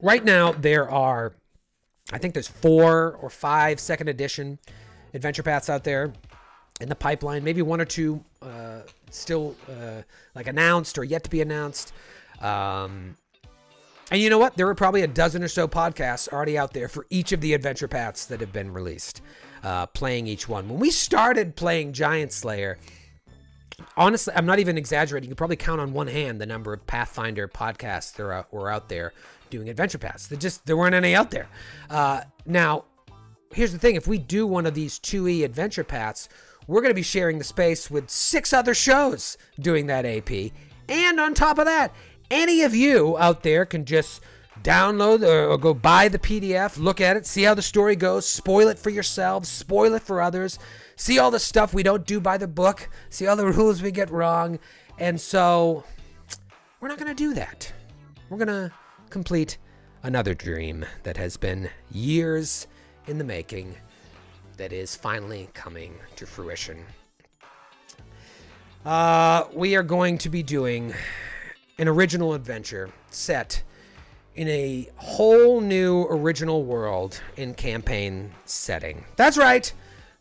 Right now, there are, I think there's four or five second edition adventure paths out there in the pipeline. Maybe one or two uh, still uh, like announced or yet to be announced. Um, and you know what? There are probably a dozen or so podcasts already out there for each of the adventure paths that have been released, uh, playing each one. When we started playing Giant Slayer, honestly, I'm not even exaggerating. You probably count on one hand the number of Pathfinder podcasts that were out there doing adventure paths. There just there weren't any out there. Uh, now, here's the thing: if we do one of these 2e adventure paths, we're going to be sharing the space with six other shows doing that AP. And on top of that, any of you out there can just download or, or, go buy the PDF, look at it, see how the story goes, spoil it for yourselves, spoil it for others, see all the stuff we don't do by the book, see all the rules we get wrong. And so we're not going to do that. We're going to complete another dream that has been years in the making that is finally coming to fruition. Uh, we are going to be doing an original adventure set in a whole new original world in campaign setting. That's right.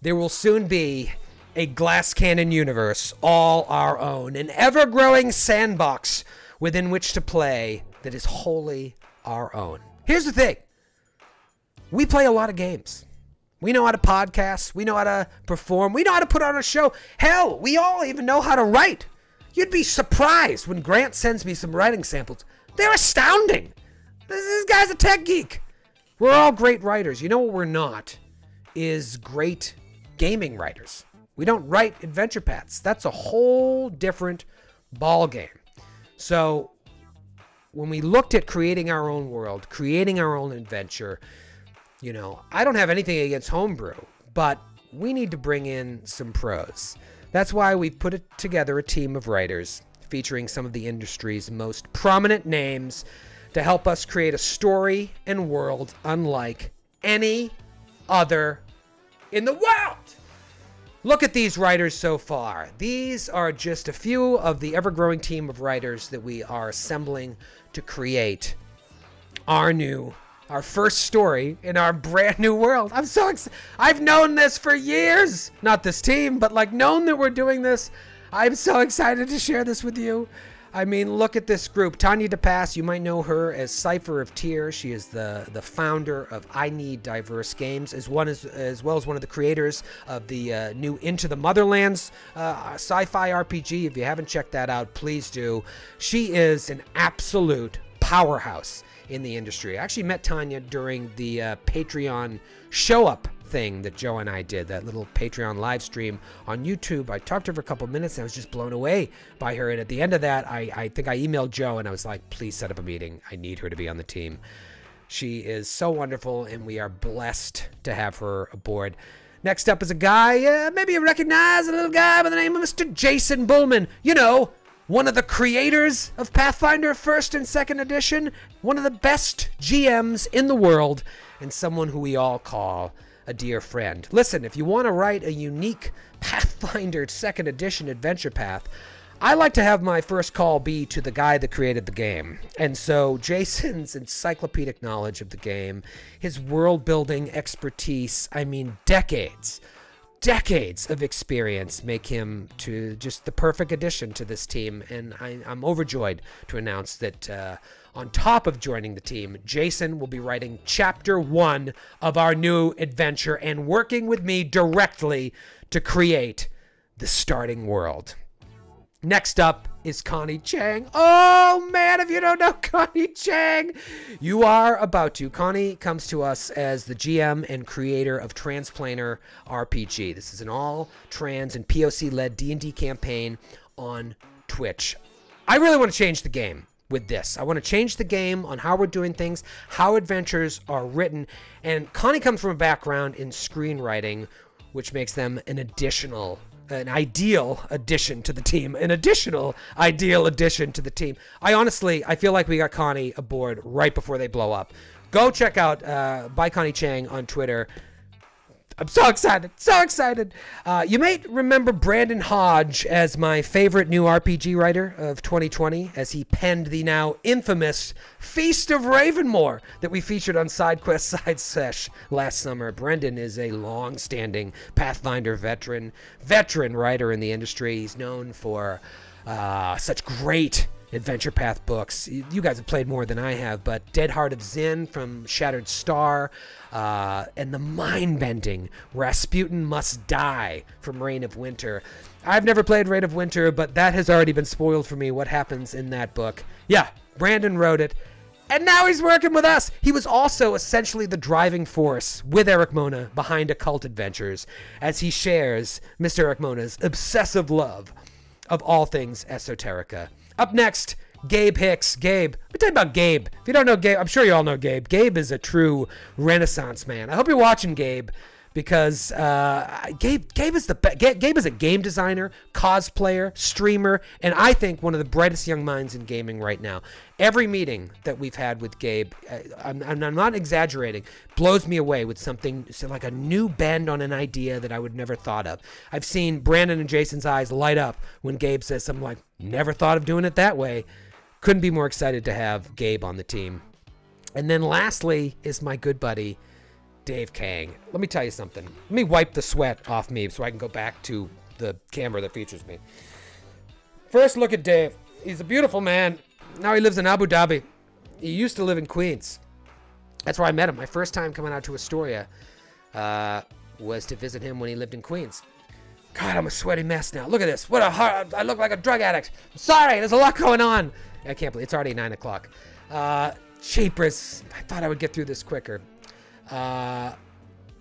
There will soon be a glass cannon universe all our own, an ever growing sandbox within which to play that is wholly our own. Here's the thing we play a lot of games. We know how to podcast. We know how to perform. We know how to put on a show. Hell, we all even know how to write. You'd be surprised when Grant sends me some writing samples. They're astounding. This, this guy's a tech geek. We're all great writers. You know what we're not? Is great gaming writers. We don't write adventure paths. That's a whole different ball game. So when we looked at creating our own world, creating our own adventure, you know, I don't have anything against homebrew, but we need to bring in some pros. That's why we put together a team of writers featuring some of the industry's most prominent names to help us create a story and world unlike any other in the world. Look at these writers so far. These are just a few of the ever growing team of writers that we are assembling to create our new our first story in our brand new world. I'm so excited. I've known this for years. Not this team, but like known that we're doing this. I'm so excited to share this with you. I mean, look at this group. Tanya DePass, you might know her as Cypheroftyr. She is the, the founder of I Need Diverse Games, as one as, as well as one of the creators of the uh, new Into the Motherlands uh, sci-fi RPG. If you haven't checked that out, please do. She is an absolute powerhouse in the industry. I actually met Tanya during the uh, Patreon show up thing that Joe and I did, that little Patreon live stream on YouTube. I talked to her for a couple minutes and I was just blown away by her. And at the end of that, I, I think I emailed Joe and I was like, please set up a meeting. I need her to be on the team. She is so wonderful and we are blessed to have her aboard. Next up is a guy, uh, maybe you recognize a little guy by the name of Mr. Jason Bulmahn. You know, one of the creators of Pathfinder 1st and 2nd Edition, one of the best GMs in the world, and someone who we all call a dear friend. Listen, if you want to write a unique Pathfinder 2nd Edition adventure path, I like to have my first call be to the guy that created the game. And so Jason's encyclopedic knowledge of the game, his world building expertise, I mean, decades decades of experience make him to just the perfect addition to this team. And I, am overjoyed to announce that uh, on top of joining the team, Jason will be writing chapter one of our new adventure and working with me directly to create the starting world. Next up is Connie Chang. Oh man, if you don't know Connie Chang, you are about to. Connie comes to us as the GM and creator of Transplanar RPG. This is an all trans and POC led D&D campaign on Twitch. I really want to change the game. with this. I want to change the game on how we're doing things, how adventures are written. And Connie comes from a background in screenwriting, which makes them an additional an ideal addition to the team, an additional ideal addition to the team. I honestly, I feel like we got Connie aboard right before they blow up. Go check out uh, by Connie Chang on Twitter. I'm so excited, so excited. Uh, you may remember Brandon Hodge as my favorite new RPG writer of 2020, as he penned the now infamous Feast of Ravenmoor that we featured on SideQuest Side Sesh last summer. Brendan is a long-standing Pathfinder veteran, veteran writer in the industry. He's known for uh, such great Adventure Path books. You guys have played more than I have, but Dead Heart of Xin from Shattered Star, uh, and the mind bending Rasputin Must Die from Reign of Winter. I've never played Reign of Winter, but that has already been spoiled for me what happens in that book. Yeah, Brandon wrote it. And now he's working with us. He was also essentially the driving force with Erik Mona behind Occult Adventures, as he shares Mr. Erik Mona's obsessive love of all things esoterica. Up next, Gabe Hicks. Gabe, let me tell you about Gabe. If you don't know Gabe, I'm sure you all know Gabe. Gabe is a true Renaissance man. I hope you're watching Gabe because uh, Gabe Gabe is the be- Gabe is a game designer, cosplayer, streamer, and I think one of the brightest young minds in gaming right now. Every meeting that we've had with Gabe, uh, I'm, I'm not exaggerating, blows me away with something so like a new bend on an idea that I would never thought of. I've seen Brandon and Jason's eyes light up when Gabe says something like, "Never thought of doing it that way." Couldn't be more excited to have Gabe on the team. And then lastly is my good buddy Dave Kang. Let me tell you something. Let me wipe the sweat off me so I can go back to the camera that features me. First, look at Dave. He's a beautiful man. Now he lives in Abu Dhabi. He used to live in Queens. That's where I met him. My first time coming out to Astoria uh, was to visit him when he lived in Queens. God, I'm a sweaty mess now. Look at this. What a heart. I look like a drug addict. I'm sorry. There's a lot going on. I can't believe it's already 9 o'clock. Uh, Cheapers. I thought I would get through this quicker. Uh,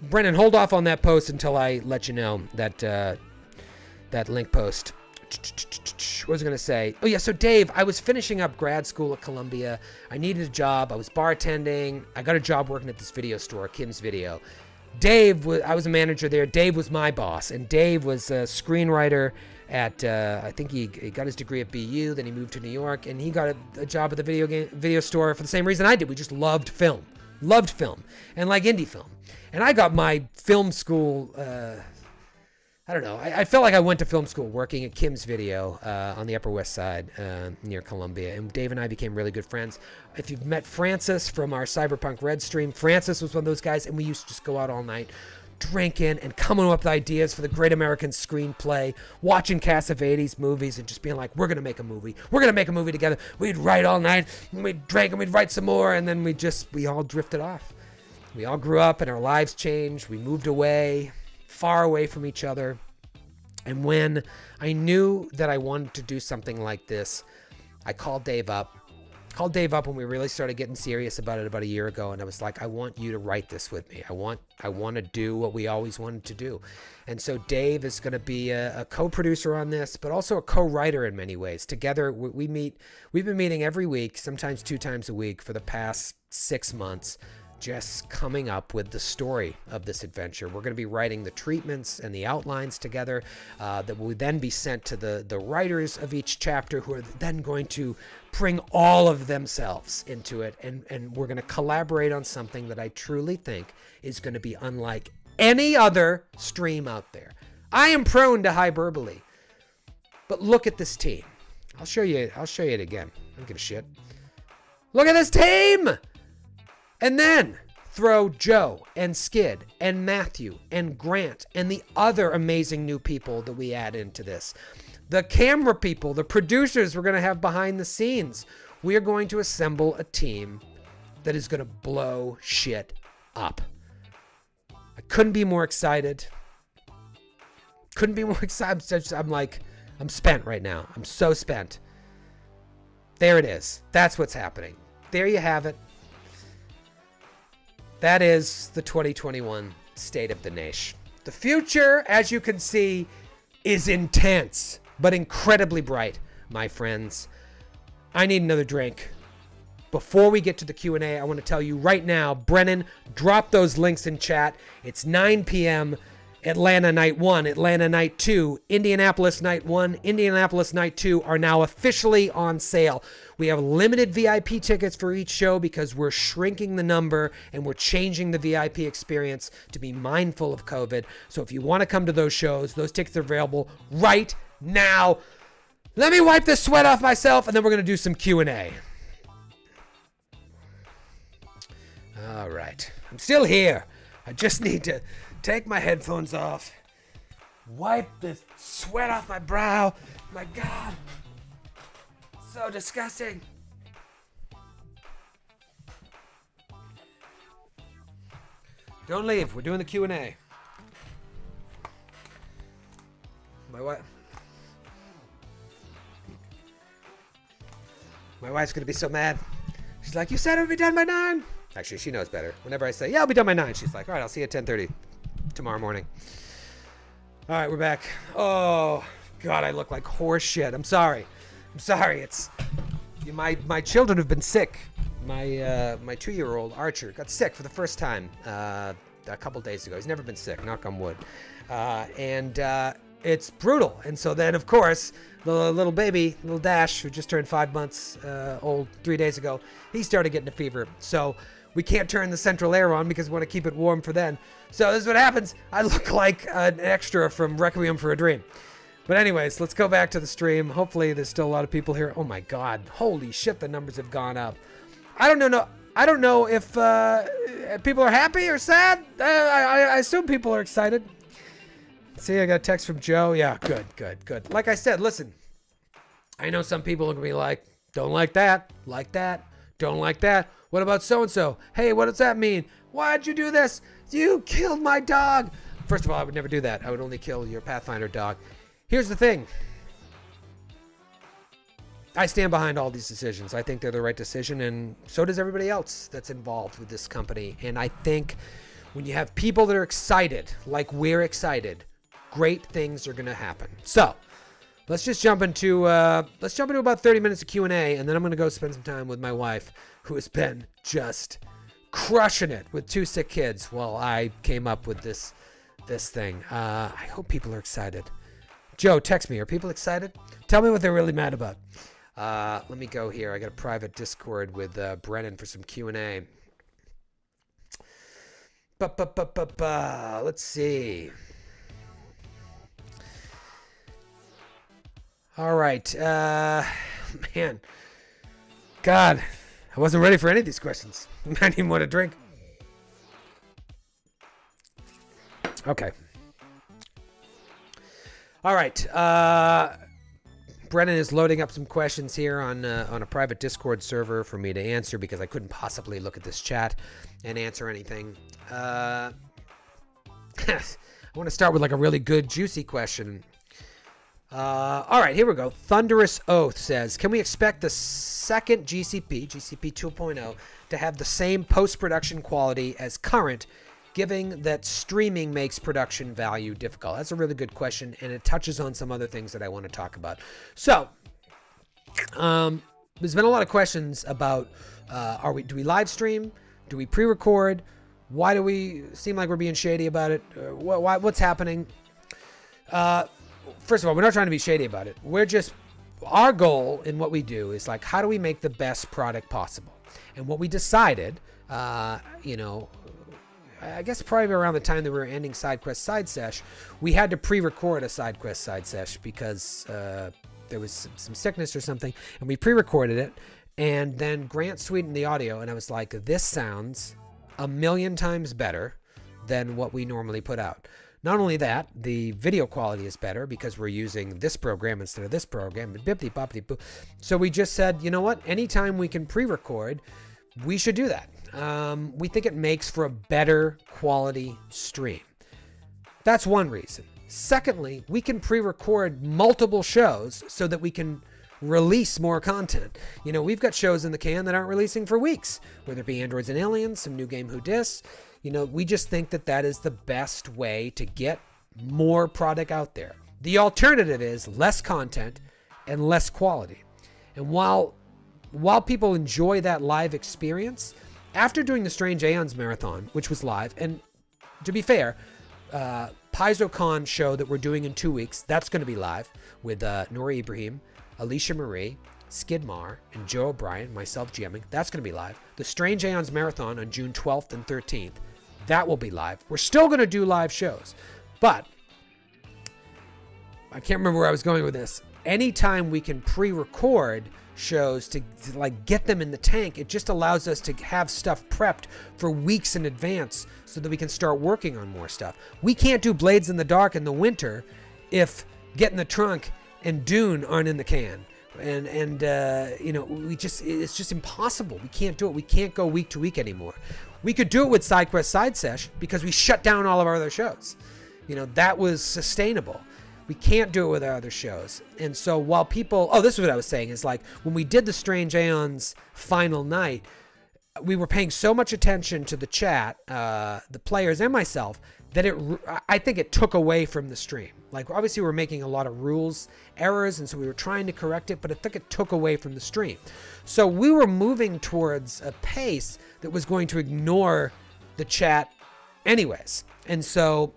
Brennan, hold off on that post until I let you know that uh, that link post. What was I going to say? Oh, yeah. So, Dave, I was finishing up grad school at Columbia. I needed a job. I was bartending. I got a job working at this video store, Kim's Video. Dave, was, I was a manager there. Dave was my boss, and Dave was a screenwriter at uh, I think he, he, got his degree at BU. Then he moved to New York, and he got a, a, job at the video game video store for the same reason I did. We just loved film, loved film, and like indie film. And I got my film school. Uh, I don't know. I, I, felt like I went to film school working at Kim's Video uh, on the Upper West Side uh, near Columbia. And Dave and I became really good friends. If you've met Francis from our Cyberpunk Red stream, Francis was one of those guys, and we used to just go out all night drinking and coming up with ideas for the great American screenplay, watching Cassavetes movies and just being like, we're going to make a movie. We're going to make a movie together. We'd write all night, and we'd drink, and we'd write some more, and then we just, we all drifted off. We all grew up and our lives changed. We moved away, far away from each other. And when I knew that I wanted to do something like this, I called Dave up called Dave up when we really started getting serious about it about a year ago, and I was like, I want you to write this with me. I want I want to do what we always wanted to do. And so Dave is going to be a, a, co-producer on this, but also a co-writer in many ways. Together, we, we meet. We've been meeting every week, sometimes two times a week, for the past six months just coming up with the story of this adventure. We're going to be writing the treatments and the outlines together uh, that will then be sent to the, the writers of each chapter who are then going to bring all of themselves into it. And, and we're going to collaborate on something that I truly think is going to be unlike any other stream out there. I am prone to hyperbole, but look at this team. I'll show you. I'll show you it again. I don't give a shit. Look at this team. And then throw Joe and Skid and Matthew and Grant and the other amazing new people that we add into this. The camera people, the producers we're going to have behind the scenes. We are going to assemble a team that is going to blow shit up. I couldn't be more excited. Couldn't be more excited. I'm like, I'm spent right now. I'm so spent. There it is. That's what's happening. There you have it. That is the 2021 state of the nation. The future, as you can see, is intense, but incredibly bright, my friends. I need another drink. Before we get to the Q&A, I want to tell you right now, Brennan, drop those links in chat. It's 9 p.m. Atlanta Night 1, Atlanta Night 2, Indianapolis Night 1, Indianapolis Night 2 are now officially on sale. We have limited VIP tickets for each show because we're shrinking the number and we're changing the VIP experience to be mindful of COVID. So if you want to come to those shows, those tickets are available right now. Let me wipe the sweat off myself and then we're going to do some Q&A. All right. I'm still here. I just need to take my headphones off, wipe the sweat off my brow. My God. So disgusting. Don't leave. We're doing the Q&A. My wife My wife's to be so mad. She's like, "You said it would be done by 9." Actually, she knows better. Whenever I say, "Yeah, I'll be done by 9," she's like, "All right, I'll see you at 10:30 tomorrow morning." All right, we're back. Oh, god, I look like horse shit. I'm sorry. I'm sorry. It's my my children have been sick. My uh, my two year old Archer got sick for the first time uh, a couple days ago. He's never been sick. Knock on wood. Uh, and uh, it's brutal. And so then, of course, the little baby, little Dash, who just turned five months uh, old three days ago, he started getting a fever. So we can't turn the central air on because we want to keep it warm for then. So this is what happens. I look like an extra from Requiem for a Dream. But anyways, let's go back to the stream. Hopefully, there's still a lot of people here. Oh my God! Holy shit, the numbers have gone up. I don't know. No, I don't know if uh, people are happy or sad. Uh, I, I assume people are excited. See, I got a text from Joe. Yeah, good, good, good. Like I said, listen. I know some people are gonna be like, "Don't like that, like that, don't like that." What about so and so? Hey, what does that mean? Why'd you do this? You killed my dog. First of all, I would never do that. I would only kill your Pathfinder dog. Here's the thing. I stand behind all these decisions. I think they're the right decision, and so does everybody else that's involved with this company. And I think when you have people that are excited, like we're excited, great things are going to happen. So let's just jump into uh, let's jump into about 30 minutes of Q and A, and then I'm going to go spend some time with my wife, who has been just crushing it with two sick kids while I came up with this this thing. Uh, I hope people are excited. Joe, text me. Are people excited? Tell me what they're really mad about. Uh, let me go here. I got a private Discord with uh, Brennan for some Q and A. Let's see. All right, uh, man. God, I wasn't ready for any of these questions. I need more to drink. Okay. All right. Uh, Brennan is loading up some questions here on uh, on a private Discord server for me to answer because I couldn't possibly look at this chat and answer anything. Uh, I want to start with like a really good juicy question. Uh, all right, here we go. Thunderous Oath says, "Can we expect the second GCP, GCP 2.0, to have the same post-production quality as current given that streaming makes production value difficult? That's a really good question, and it touches on some other things that I want to talk about. So, um, there's been a lot of questions about: uh, Are we? Do we live stream? Do we pre-record? Why do we seem like we're being shady about it? Uh, why, what's happening? Uh, first of all, we're not trying to be shady about it. We're just our goal in what we do is like, how do we make the best product possible? And what we decided, uh, you know, I guess probably around the time that we were ending side quest Side Sesh, we had to pre-record a side quest Side Sesh because uh, there was some, some, sickness or something, and we pre-recorded it, and then Grant sweetened the audio, and I was like, this sounds a million times better than what we normally put out. Not only that, the video quality is better because we're using this program instead of this program. So we just said, you know what? Anytime we can pre-record, we should do that. Um, we think it makes for a better quality stream. That's one reason. Secondly, we can pre record multiple shows so that we can release more content. You know, we've got shows in the can that aren't releasing for weeks, whether it be Androids and Aliens, some new game Who Dis. You know, we just think that that is the best way to get more product out there. The alternative is less content and less quality. And while while people enjoy that live experience, after doing the Strange Aeons marathon, which was live, and to be fair, uh, PaizoCon show that we're doing in two weeks, that's going to be live with uh, Nora Ibrahim, Alicia Marie, Skid Maher, and Joe O'Brien, myself GMing. That's going to be live. The Strange Aeons Marathon on June 12th and 13th, that will be live. We're still going to do live shows, but I can't remember where I was going with this. Anytime we can pre record shows to, to, like get them in the tank, it just allows us to have stuff prepped for weeks in advance so that we can start working on more stuff. We can't do Blades in the Dark in the winter if Get in the Trunk and Dune aren't in the can and and uh, you know we just it's just impossible. We can't do it. We can't go week to week anymore. We could do it with SideQuest Side Sesh because we shut down all of our other shows. You know that was sustainable. We can't do it with our other shows. And so while people, oh, this is what I was saying is like when we did the Strange Aeons final night, we were paying so much attention to the chat, uh, the players and myself, that it I think it took away from the stream. Like obviously we're making a lot of rules errors and so we were trying to correct it, but I think it took away from the stream. So we were moving towards a pace that was going to ignore the chat anyways. And so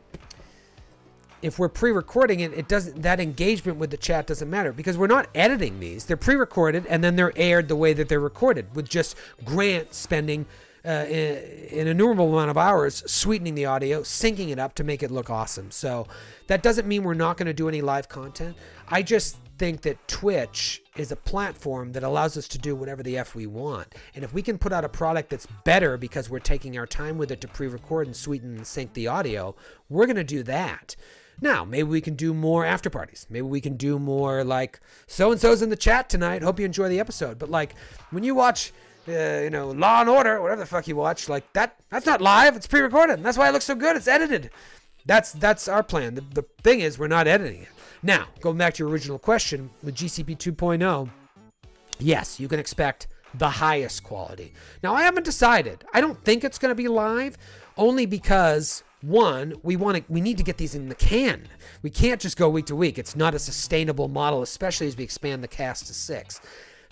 if we're pre-recording it, it doesn't that engagement with the chat doesn't matter because we're not editing these. They're pre-recorded and then they're aired the way that they're recorded with just Grant spending uh, an innumerable amount of hours sweetening the audio, syncing it up to make it look awesome. So that doesn't mean we're not going to do any live content. I just think that Twitch is a platform that allows us to do whatever the F we want. And if we can put out a product that's better because we're taking our time with it to pre record and sweeten and sync the audio, we're going to do that. Now, maybe we can do more after parties. Maybe we can do more like so and so's in the chat tonight. Hope you enjoy the episode. But like when you watch uh, you know, Law and Order, whatever the fuck you watch, like that. That's not live. It's pre-recorded. And that's why it looks so good. It's edited. That's that's our plan. The, the thing is, we're not editing it. Now, going back to your original question with GCP 2.0, yes, you can expect the highest quality. Now, I haven't decided. I don't think it's going to be live, only because one, we want to we need to get these in the can. We can't just go week to week. It's not a sustainable model, especially as we expand the cast to six.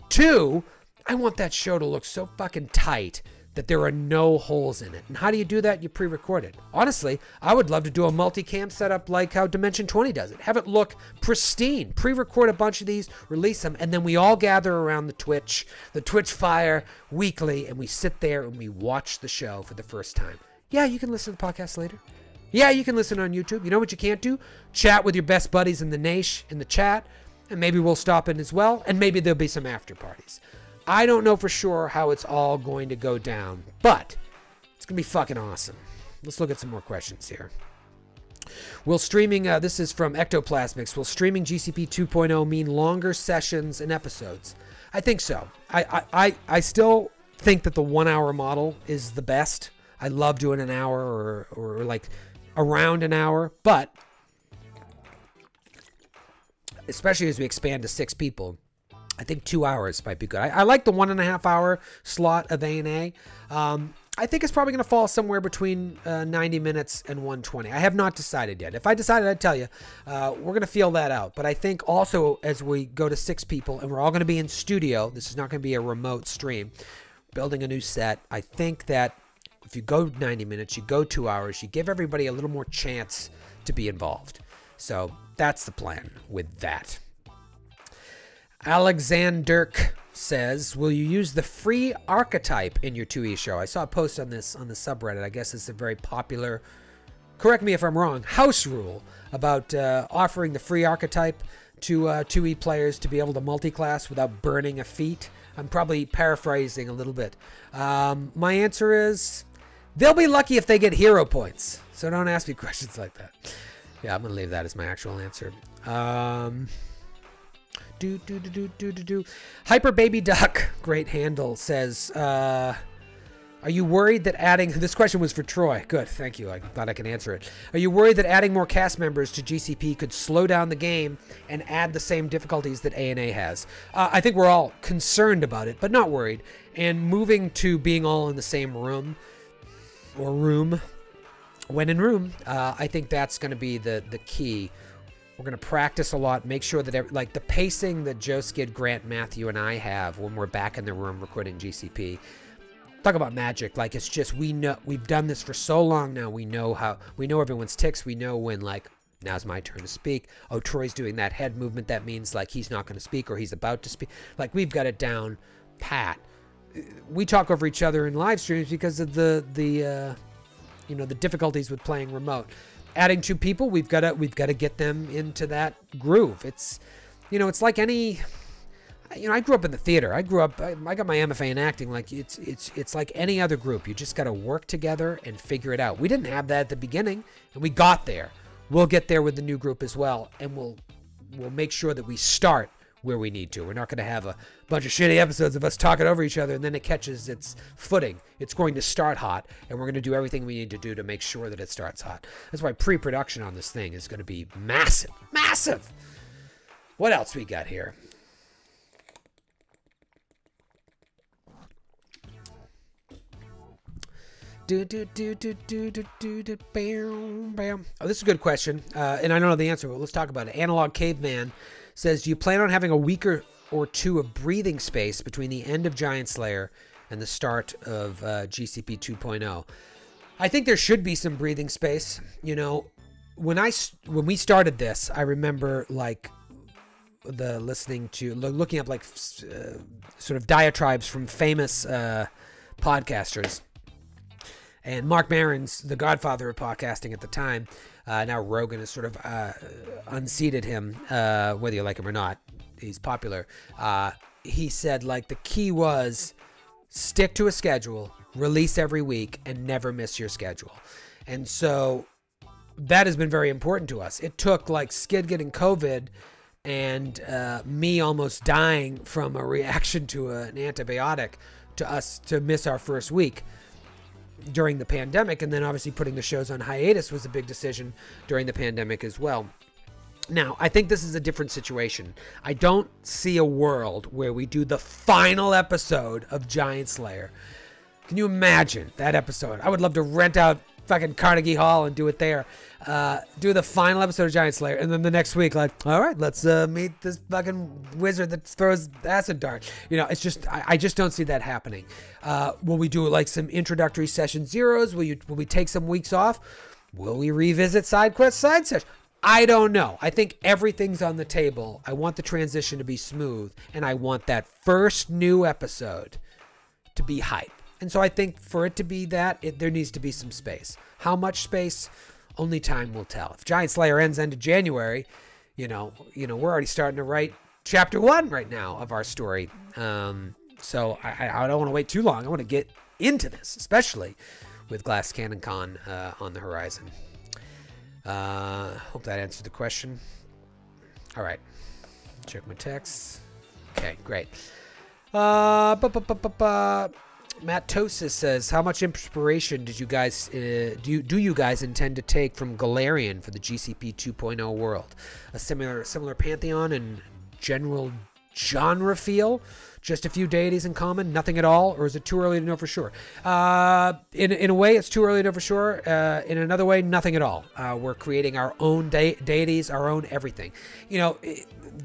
Two, I want that show to look so fucking tight that there are no holes in it. And how do you do that? You pre-record it. Honestly, I would love to do a multicam setup like how Dimension 20 does it. Have it look pristine. Pre-record a bunch of these, release them, and then we all gather around the Twitch, the Twitch fire weekly, and we sit there and we watch the show for the first time. Yeah, you can listen to the podcast later. Yeah, you can listen on YouTube. You know what you can't do? Chat with your best buddies in the Naish in the chat, and maybe we'll stop in as well, and maybe there'll be some after parties. I don't know for sure how it's all going to go down, but it's going to be fucking awesome. Let's look at some more questions here. Will streaming, uh, this is from Ectoplasmics, will streaming GCP 2.0 mean longer sessions and episodes? I think so. I, I, I, I still think that the one hour model is the best. I love doing an hour or, or like around an hour, but especially as we expand to six people, I think two hours might be good. I, I, like the one and a half hour slot of A&A. Um, I think it's probably going to fall somewhere between uh, 90 minutes and 120. I have not decided yet. If I decided, I'd tell you. Uh, we're going to feel that out. But I think also as we go to six people and we're all going to be in studio, this is not going to be a remote stream, building a new set. I think that if you go 90 minutes, you go two hours, you give everybody a little more chance to be involved. So that's the plan with that. Alexander says, "Will you use the free archetype in your 2e show?" I saw a post on this on the subreddit. I guess it's a very popular. Correct me if I'm wrong. House rule about uh, offering the free archetype to uh, 2e players to be able to multi-class without burning a feat. I'm probably paraphrasing a little bit. Um, my answer is they'll be lucky if they get hero points. So don't ask me questions like that. Yeah, I'm gonna leave that as my actual answer. Um, do do do do do do do. Hyper Baby Duck, great handle says, uh, "Are you worried that adding this question was for Troy? Good, thank you. I thought I could answer it. Are you worried that adding more cast members to GCP could slow down the game and add the same difficulties that A&A has? Uh, I think we're all concerned about it, but not worried. And moving to being all in the same room or room." When in room, uh, I think that's going to be the, the key We're going to practice a lot, make sure that, every, like, the pacing that Joe Skid, Grant, Matthew, and I have when we're back in the room recording GCP. Talk about magic. Like, it's just, we know, we've done this for so long now. We know how, we know everyone's ticks. We know when, like, now's my turn to speak. Oh, Troy's doing that head movement. That means, like, he's not going to speak or he's about to speak. Like, we've got it down pat. We talk over each other in live streams because of the, the, uh, you know, the difficulties with playing remote adding two people, we've got to we've got to get them into that groove. It's you know, it's like any you know, I grew up in the theater. I grew up I, got my MFA in acting like it's it's it's like any other group. You just got to work together and figure it out. We didn't have that at the beginning, and we got there. We'll get there with the new group as well, and we'll we'll make sure that we start where we need to. We're not going to have a bunch of shitty episodes of us talking over each other and then it catches its footing. It's going to start hot, and we're going to do everything we need to do to make sure that it starts hot. That's why pre production on this thing is going to be massive. Massive! What else we got here? Do, do, do, do, do, do, do, do, bam, bam. Oh, this is a good question, uh, and I don't know the answer, but let's talk about it. Analog Caveman says, Do you plan on having a week or, or two of breathing space between the end of Giant Slayer and the start of uh, GCP 2.0? I think there should be some breathing space. You know, when I when we started this, I remember like the listening to looking up like uh, sort of diatribes from famous uh, podcasters and Marc Maron's the godfather of podcasting at the time. Uh, now Rogan has sort of uh, unseated him, uh, whether you like him or not. He's popular. Uh, he said like the key was stick to a schedule, release every week, and never miss your schedule. And so that has been very important to us. It took like Skid getting COVID and uh, me almost dying from a reaction to an antibiotic to us to miss our first week during the pandemic, and then obviously putting the shows on hiatus was a big decision during the pandemic as well. Now, I think this is a different situation. I don't see a world where we do the final episode of Giant Slayer. Can you imagine that episode? I would love to rent out fucking Carnegie Hall and do it there. Uh, do the final episode of Giant Slayer, and then the next week, like, all right, let's uh, meet this fucking wizard that throws acid dart. You know, it's just I, I just don't see that happening. Uh, will we do like some introductory session zeros? Will you will we take some weeks off? Will we revisit side quest side session? I don't know. I think everything's on the table. I want the transition to be smooth, and I want that first new episode to be hype. And so I think for it to be that, it, there needs to be some space. How much space? Only time will tell. If Giant Slayer ends end of January, you know, you know, we're already starting to write chapter one right now of our story. Um, so I, I don't want to wait too long. I want to get into this, especially with Glass Cannon Con uh, on the horizon. Uh, hope that answered the question. All right, check my texts. Okay, great. Uh, Matt Tosis says, "How much inspiration did you guys uh, do? You, do you guys intend to take from Golarion for the GCP 2.0 world? A similar similar pantheon and general genre feel? Just a few deities in common, nothing at all, or is it too early to know for sure? Uh, in in a way, it's too early to know for sure. Uh, in another way, nothing at all. Uh, we're creating our own de- deities, our own everything. You know,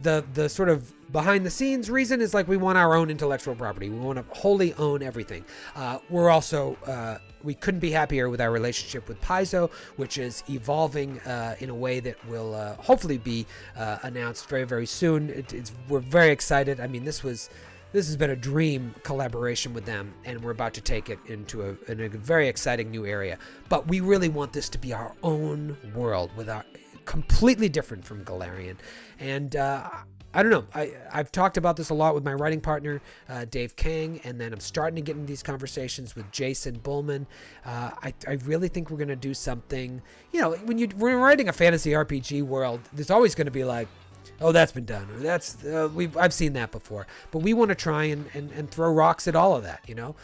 the the sort of behind the scenes reason is like we want our own intellectual property. We want to wholly own everything. Uh, we're also uh, we couldn't be happier with our relationship with Paizo, which is evolving uh, in a way that will uh, hopefully be uh, announced very very soon. It, we're very excited. I mean, this was. This has been a dream collaboration with them, and we're about to take it into a, in a very exciting new area. But we really want this to be our own world, with our completely different from Golarion. And uh, I don't know. I, I've talked about this a lot with my writing partner, uh, Dave Kang, and then I'm starting to get into these conversations with Jason Bulmahn. Uh, I, I really think we're going to do something. You know, when, you, when you're writing a fantasy RPG world, there's always going to be like, oh, that's been done, or that's, uh, we've, I've seen that before. But we want to try and, and, and throw rocks at all of that, you know?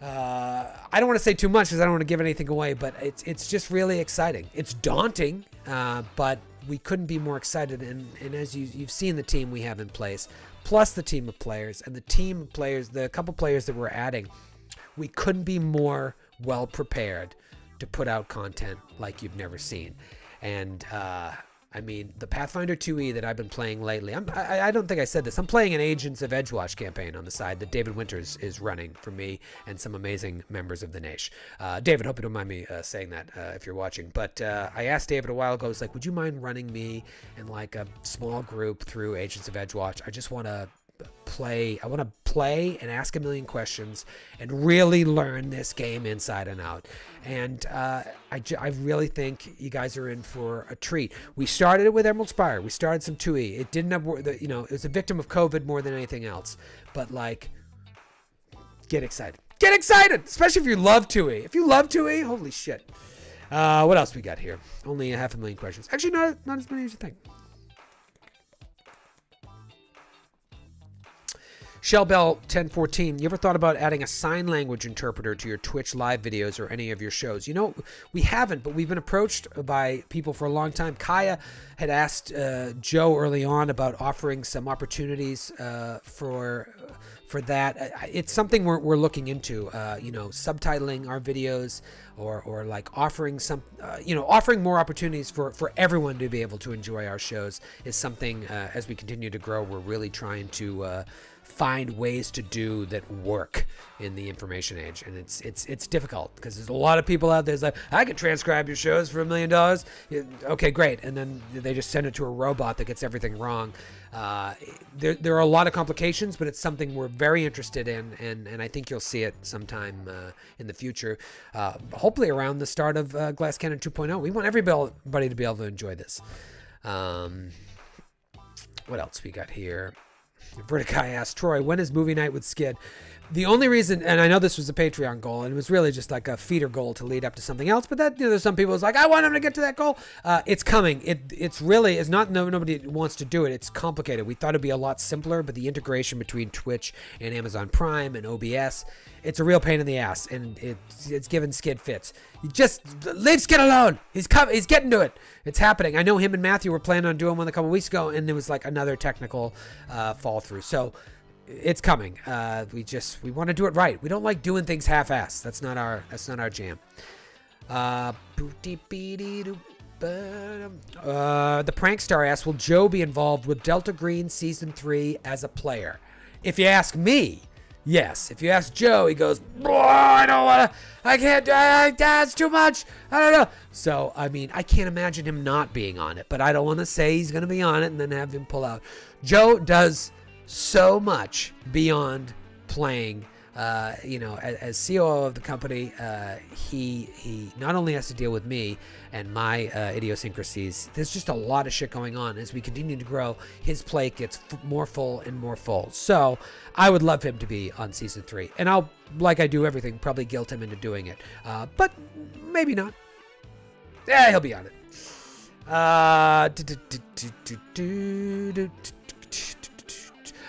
Uh, I don't want to say too much because I don't want to give anything away, but it's it's just really exciting. It's daunting, uh, but we couldn't be more excited. And, and as you, you've seen the team we have in place, plus the team of players and the team of players, the couple players that we're adding, we couldn't be more well prepared to put out content like you've never seen. And uh, I mean, the Pathfinder 2e that I've been playing lately, I'm, I, I don't think I said this. I'm playing an Agents of Edgewatch campaign on the side that David Winters is running for me and some amazing members of the Nation. Uh, David, hope you don't mind me uh, saying that uh, if you're watching. But uh, I asked David a while ago, I was like, would you mind running me and like a small group through Agents of Edgewatch? I just want to play. I want to play and ask a million questions and really learn this game inside and out. And uh, I, I really think you guys are in for a treat. We started it with Emerald Spire. We started some 2e. It didn't have, you know, it was a victim of COVID more than anything else. But like, get excited. Get excited, especially if you love 2e. If you love 2e, holy shit. Uh, what else we got here? Only a half a million questions. Actually, not not as many as you think. Shellbell 1014, you ever thought about adding a sign language interpreter to your Twitch live videos or any of your shows? You know, we haven't, but we've been approached by people for a long time. Kaya had asked uh, Joe early on about offering some opportunities uh, for for that. It's something we're, we're looking into. Uh, you know, subtitling our videos or or like offering some, uh, you know, offering more opportunities for for everyone to be able to enjoy our shows is something uh, as we continue to grow. We're really trying to uh, find ways to do that work in the information age. And it's it's it's difficult because there's a lot of people out there that's like i can transcribe your shows for a million dollars. Okay great. And then they just send it to a robot that gets everything wrong. Uh, there, there are a lot of complications but it's something we're very interested in and, and i think you'll see it sometime uh, in the future. Uh, hopefully around the start of uh, glass cannon 2.0 we want everybody to be able to enjoy this. Um, what else we got here Vertikai asked Troy, when is movie night with Skid? The only reason, and I know this was a Patreon goal, and it was really just like a feeder goal to lead up to something else. But that you know, there's some people who's like, I want him to get to that goal. Uh, it's coming. It it's really it's not no nobody wants to do it. It's complicated. We thought it'd be a lot simpler, but the integration between Twitch and Amazon Prime and OBS, it's a real pain in the ass, and it's it's given Skid fits. You just leave Skid alone. He's come. He's getting to it. It's happening. I know him and Matthew were planning on doing one a couple weeks ago, and it was like another technical uh, fall through. So it's coming. Uh, we just we want to do it right. We don't like doing things half-assed. That's not our that's not our jam. Uh, uh, the prank star asks, "Will Joe be involved with Delta Green season three as a player?" If you ask me, yes. If you ask Joe, he goes, "I don't want to. I can't. I, that's too much. I don't know." So I mean, I can't imagine him not being on it. But I don't want to say he's going to be on it and then have him pull out. Joe does so much beyond playing. Uh, you know, as, as COO of the company, uh, he he not only has to deal with me and my uh, idiosyncrasies. There's just a lot of shit going on. As we continue to grow, his plate gets more full and more full. So I would love him to be on season three, and I'll, like I do everything, probably guilt him into doing it. Uh, but maybe not. Yeah, he'll be on it.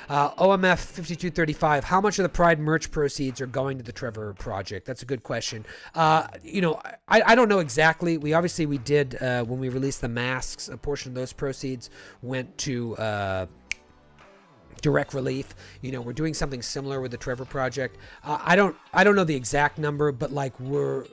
Uh, OMF 5235, how much of the Pride merch proceeds are going to the Trevor Project? That's a good question. Uh, you know, I, I don't know exactly. We obviously, we did, uh, when we released the masks, a portion of those proceeds went to uh, direct relief. You know, we're doing something similar with the Trevor Project. Uh, I don't, I don't know the exact number, but like we're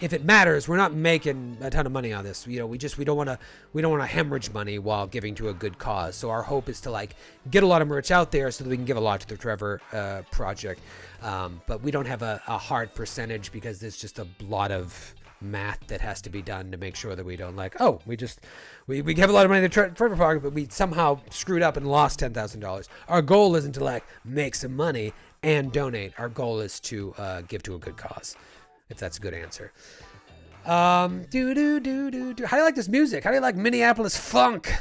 if it matters, we're not making a ton of money on this. You know, we just we don't want to we don't want to hemorrhage money while giving to a good cause. So our hope is to like get a lot of merch out there so that we can give a lot to the Trevor uh, project. Um, but we don't have a, a hard percentage because there's just a lot of math that has to be done to make sure that we don't like oh we just we, we give a lot of money to Trevor project but we somehow screwed up and lost ten thousand dollars. Our goal isn't to like make some money and donate. Our goal is to uh, give to a good cause if that's a good answer. Um, do do do do do. How do you like this music? How do you like Minneapolis funk?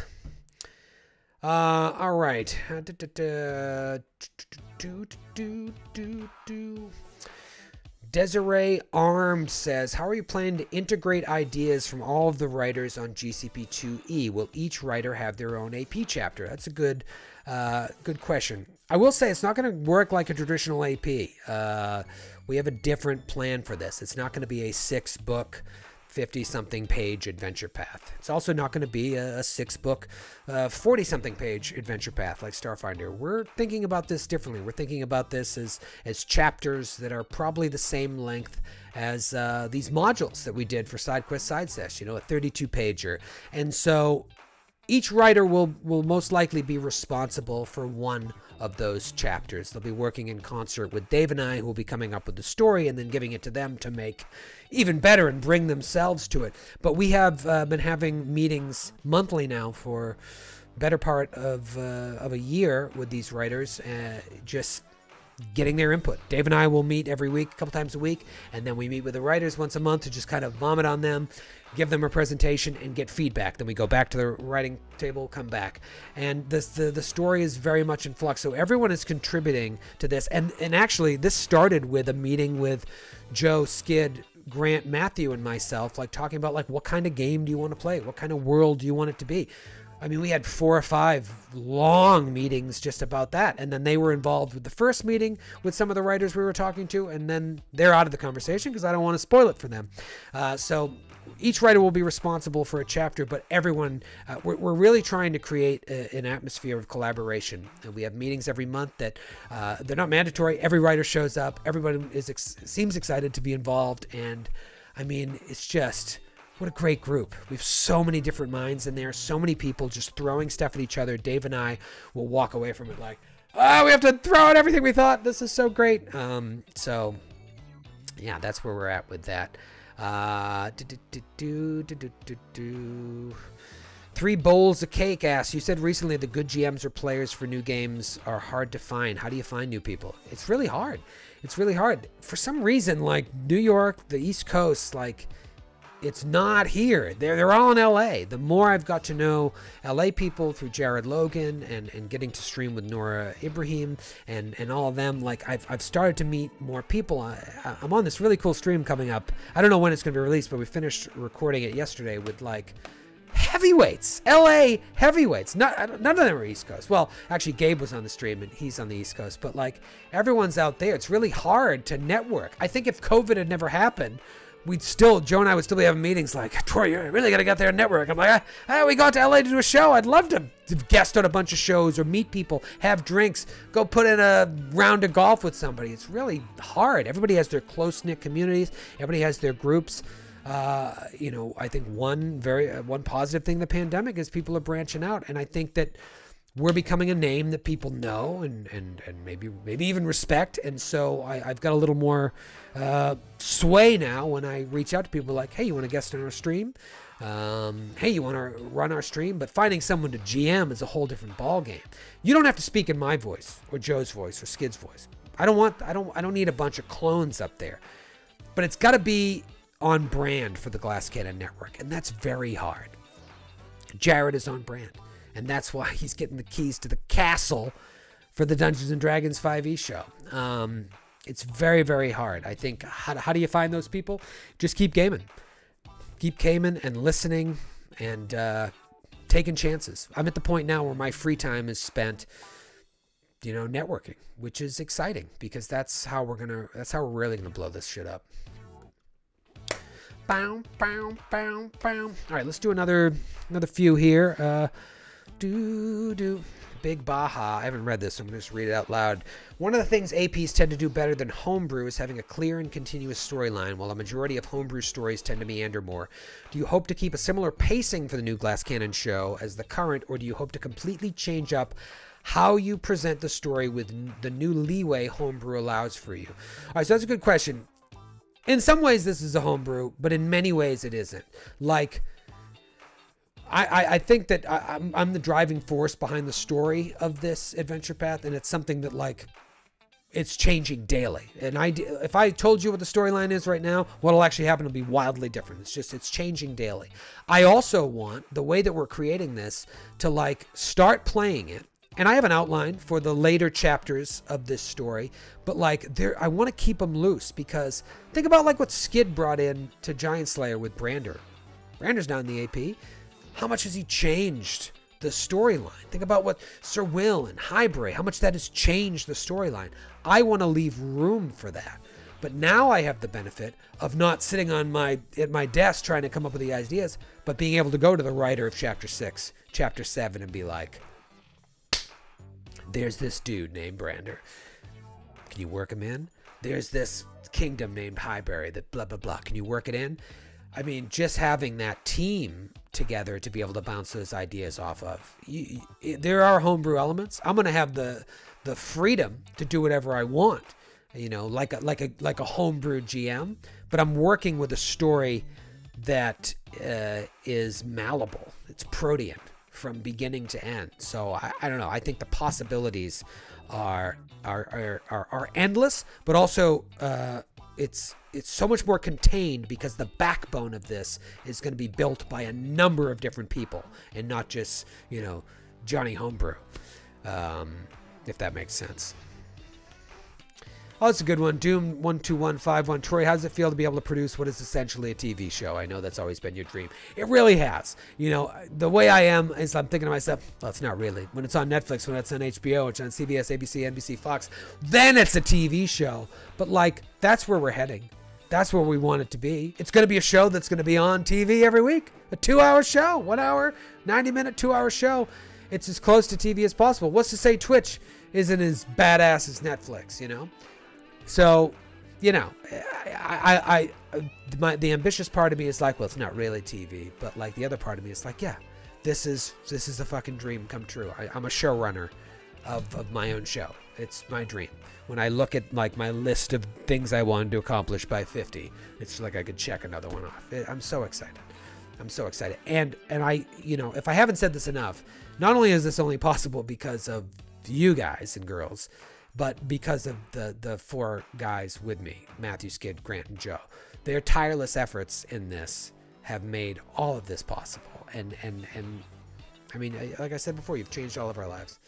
Uh, all right. Desiree Armed says, How are you planning to integrate ideas from all of the writers on GCP2E? Will each writer have their own AP chapter? That's a good, uh, good question. I will say it's not going to work like a traditional AP. Uh, we have a different plan for this. It's not going to be a six book, 50 something page adventure path. It's also not going to be a, a six book, 40 uh, something page adventure path like Starfinder. We're thinking about this differently. We're thinking about this as, as chapters that are probably the same length as uh, these modules that we did for SideQuest Side Sesh, you know, a 32 pager. And so each writer will will most likely be responsible for one of those chapters. They'll be working in concert with Dave and I, who will be coming up with the story and then giving it to them to make even better and bring themselves to it. But we have uh, been having meetings monthly now for better part of uh, of a year with these writers, uh, just getting their input. Dave and I will meet every week, a couple times a week, and then we meet with the writers once a month to just kind of vomit on them, give them a presentation, and get feedback. Then we go back to the writing table, come back, and this, the the story is very much in flux. So everyone is contributing to this, and and actually this started with a meeting with Joe Skid. Grant, Matthew, and myself, like talking about like what kind of game do you want to play? What kind of world do you want it to be? I mean, we had four or five long meetings just about that. And then they were involved with the first meeting with some of the writers we were talking to. And then they're out of the conversation because I don't want to spoil it for them. Uh, so each writer will be responsible for a chapter, but everyone, uh, we're, we're, really trying to create a, an atmosphere of collaboration. And we have meetings every month that uh, they're not mandatory. Every writer shows up. Everybody is ex- seems excited to be involved. And I mean, it's just what a great group. We have so many different minds in there, so many people just throwing stuff at each other. Dave and I will walk away from it like, oh, we have to throw out everything we thought. This is so great. Um, so, yeah, that's where we're at with that. Uh, Three bowls of cake asks, you said recently the good GMs or players for new games are hard to find. How do you find new people? It's really hard. It's really hard. For some reason, like New York, the East Coast, like it's not here. They're, they're all in LA. The more I've got to know LA people through Jared Logan and, and getting to stream with Nora Ibrahim and, and all of them, like I've, I've started to meet more people. I, I'm on this really cool stream coming up. I don't know when it's going to be released, but we finished recording it yesterday with like heavyweights, LA heavyweights. Not none of them are East Coast. Well, actually, Gabe was on the stream and he's on the East Coast, but like everyone's out there. It's really hard to network. I think if COVID had never happened, we'd still Joe and I would still be having meetings like Troy, you really got to get there and network. I'm like, hey, we got to LA to do a show. I'd love to guest on a bunch of shows or meet people, have drinks, go put in a round of golf with somebody. It's really hard. Everybody has their close knit communities. Everybody has their groups. Uh, you know, I think one very uh, one positive thing the pandemic is people are branching out, and I think that we're becoming a name that people know and and, and maybe maybe even respect. And so I, have got a little more uh, sway now when I reach out to people like, hey, you want to guest on our stream? Um, hey, you want to run our stream? But finding someone to GM is a whole different ball game. You don't have to speak in my voice or Joe's voice or Skid's voice. I don't want I don't I don't need a bunch of clones up there. But it's got to be on brand for the Glass Cannon Network, and that's very hard. Jared is on brand. And that's why he's getting the keys to the castle for the Dungeons and Dragons 5e show. Um, it's very, very hard. I think, how, how do you find those people? Just keep gaming. Keep gaming and listening and uh, taking chances. I'm at the point now where my free time is spent, you know, networking, which is exciting because that's how we're gonna, that's how we're really gonna blow this shit up. Bow, bow, bow, bow. All right, let's do another, another few here. Uh, do do. Big Baja. I haven't read this, so I'm going to just read it out loud. One of the things APs tend to do better than homebrew is having a clear and continuous storyline, while a majority of homebrew stories tend to meander more. Do you hope to keep a similar pacing for the new Glass Cannon show as the current, or do you hope to completely change up how you present the story with the new leeway homebrew allows for you? All right, so that's a good question. In some ways, this is a homebrew, but in many ways, it isn't. Like, I, I, think that I, I'm, I'm the driving force behind the story of this adventure path, and it's something that like it's changing daily. And I, if I told you what the storyline is right now, what'll actually happen will be wildly different. It's just it's changing daily. I also want the way that we're creating this to like start playing it. And I have an outline for the later chapters of this story, but like there, I want to keep them loose because think about like what Skid brought in to Giant Slayer with Brander. Brander's not in the AP how much has he changed the storyline? Think about what Sir Will and Highbury, how much that has changed the storyline. I want to leave room for that. But now I have the benefit of not sitting on my at my desk trying to come up with the ideas, but being able to go to the writer of chapter 6, chapter 7 and be like, there's this dude named Brander. Can you work him in? There's this kingdom named Highbury that blah blah blah. Can you work it in? I mean, just having that team together to be able to bounce those ideas off of. You, you, there are homebrew elements. I'm going to have the the freedom to do whatever I want, you know, like a like a like a homebrew GM. But I'm working with a story that uh, is malleable. It's protean from beginning to end. So I, I don't know. I think the possibilities are are are, are, are endless, but also uh, it's it's so much more contained because the backbone of this is going to be built by a number of different people and not just you know Johnny Homebrew, um, if that makes sense. Oh, that's a good one. Doom one two one five one. Troy, how does it feel to be able to produce what is essentially a TV show? I know that's always been your dream. It really has. You know, the way I am is I'm thinking to myself, well, it's not really. When it's on Netflix, when it's on HBO, it's on CBS, ABC, NBC, Fox, then it's a TV show. But like, that's where we're heading. That's where we want it to be. It's going to be a show that's going to be on TV every week. A two-hour show, one hour, ninety-minute, two-hour show. It's as close to TV as possible. What's to say Twitch isn't as badass as Netflix? You know. So, you know, I, I, I, my, the ambitious part of me is like, well, it's not really TV, but like the other part of me is like, yeah, this is this is a fucking dream come true. I, I'm a showrunner of, of my own show. It's my dream. When I look at like my list of things I wanted to accomplish by 50, it's like I could check another one off. I'm so excited. I'm so excited. And and I, you know, if I haven't said this enough, not only is this only possible because of you guys and girls, but because of the the four guys with me, Matthew, Skid, Grant, and Joe, their tireless efforts in this have made all of this possible. And and and I mean, like I said before, you've changed all of our lives.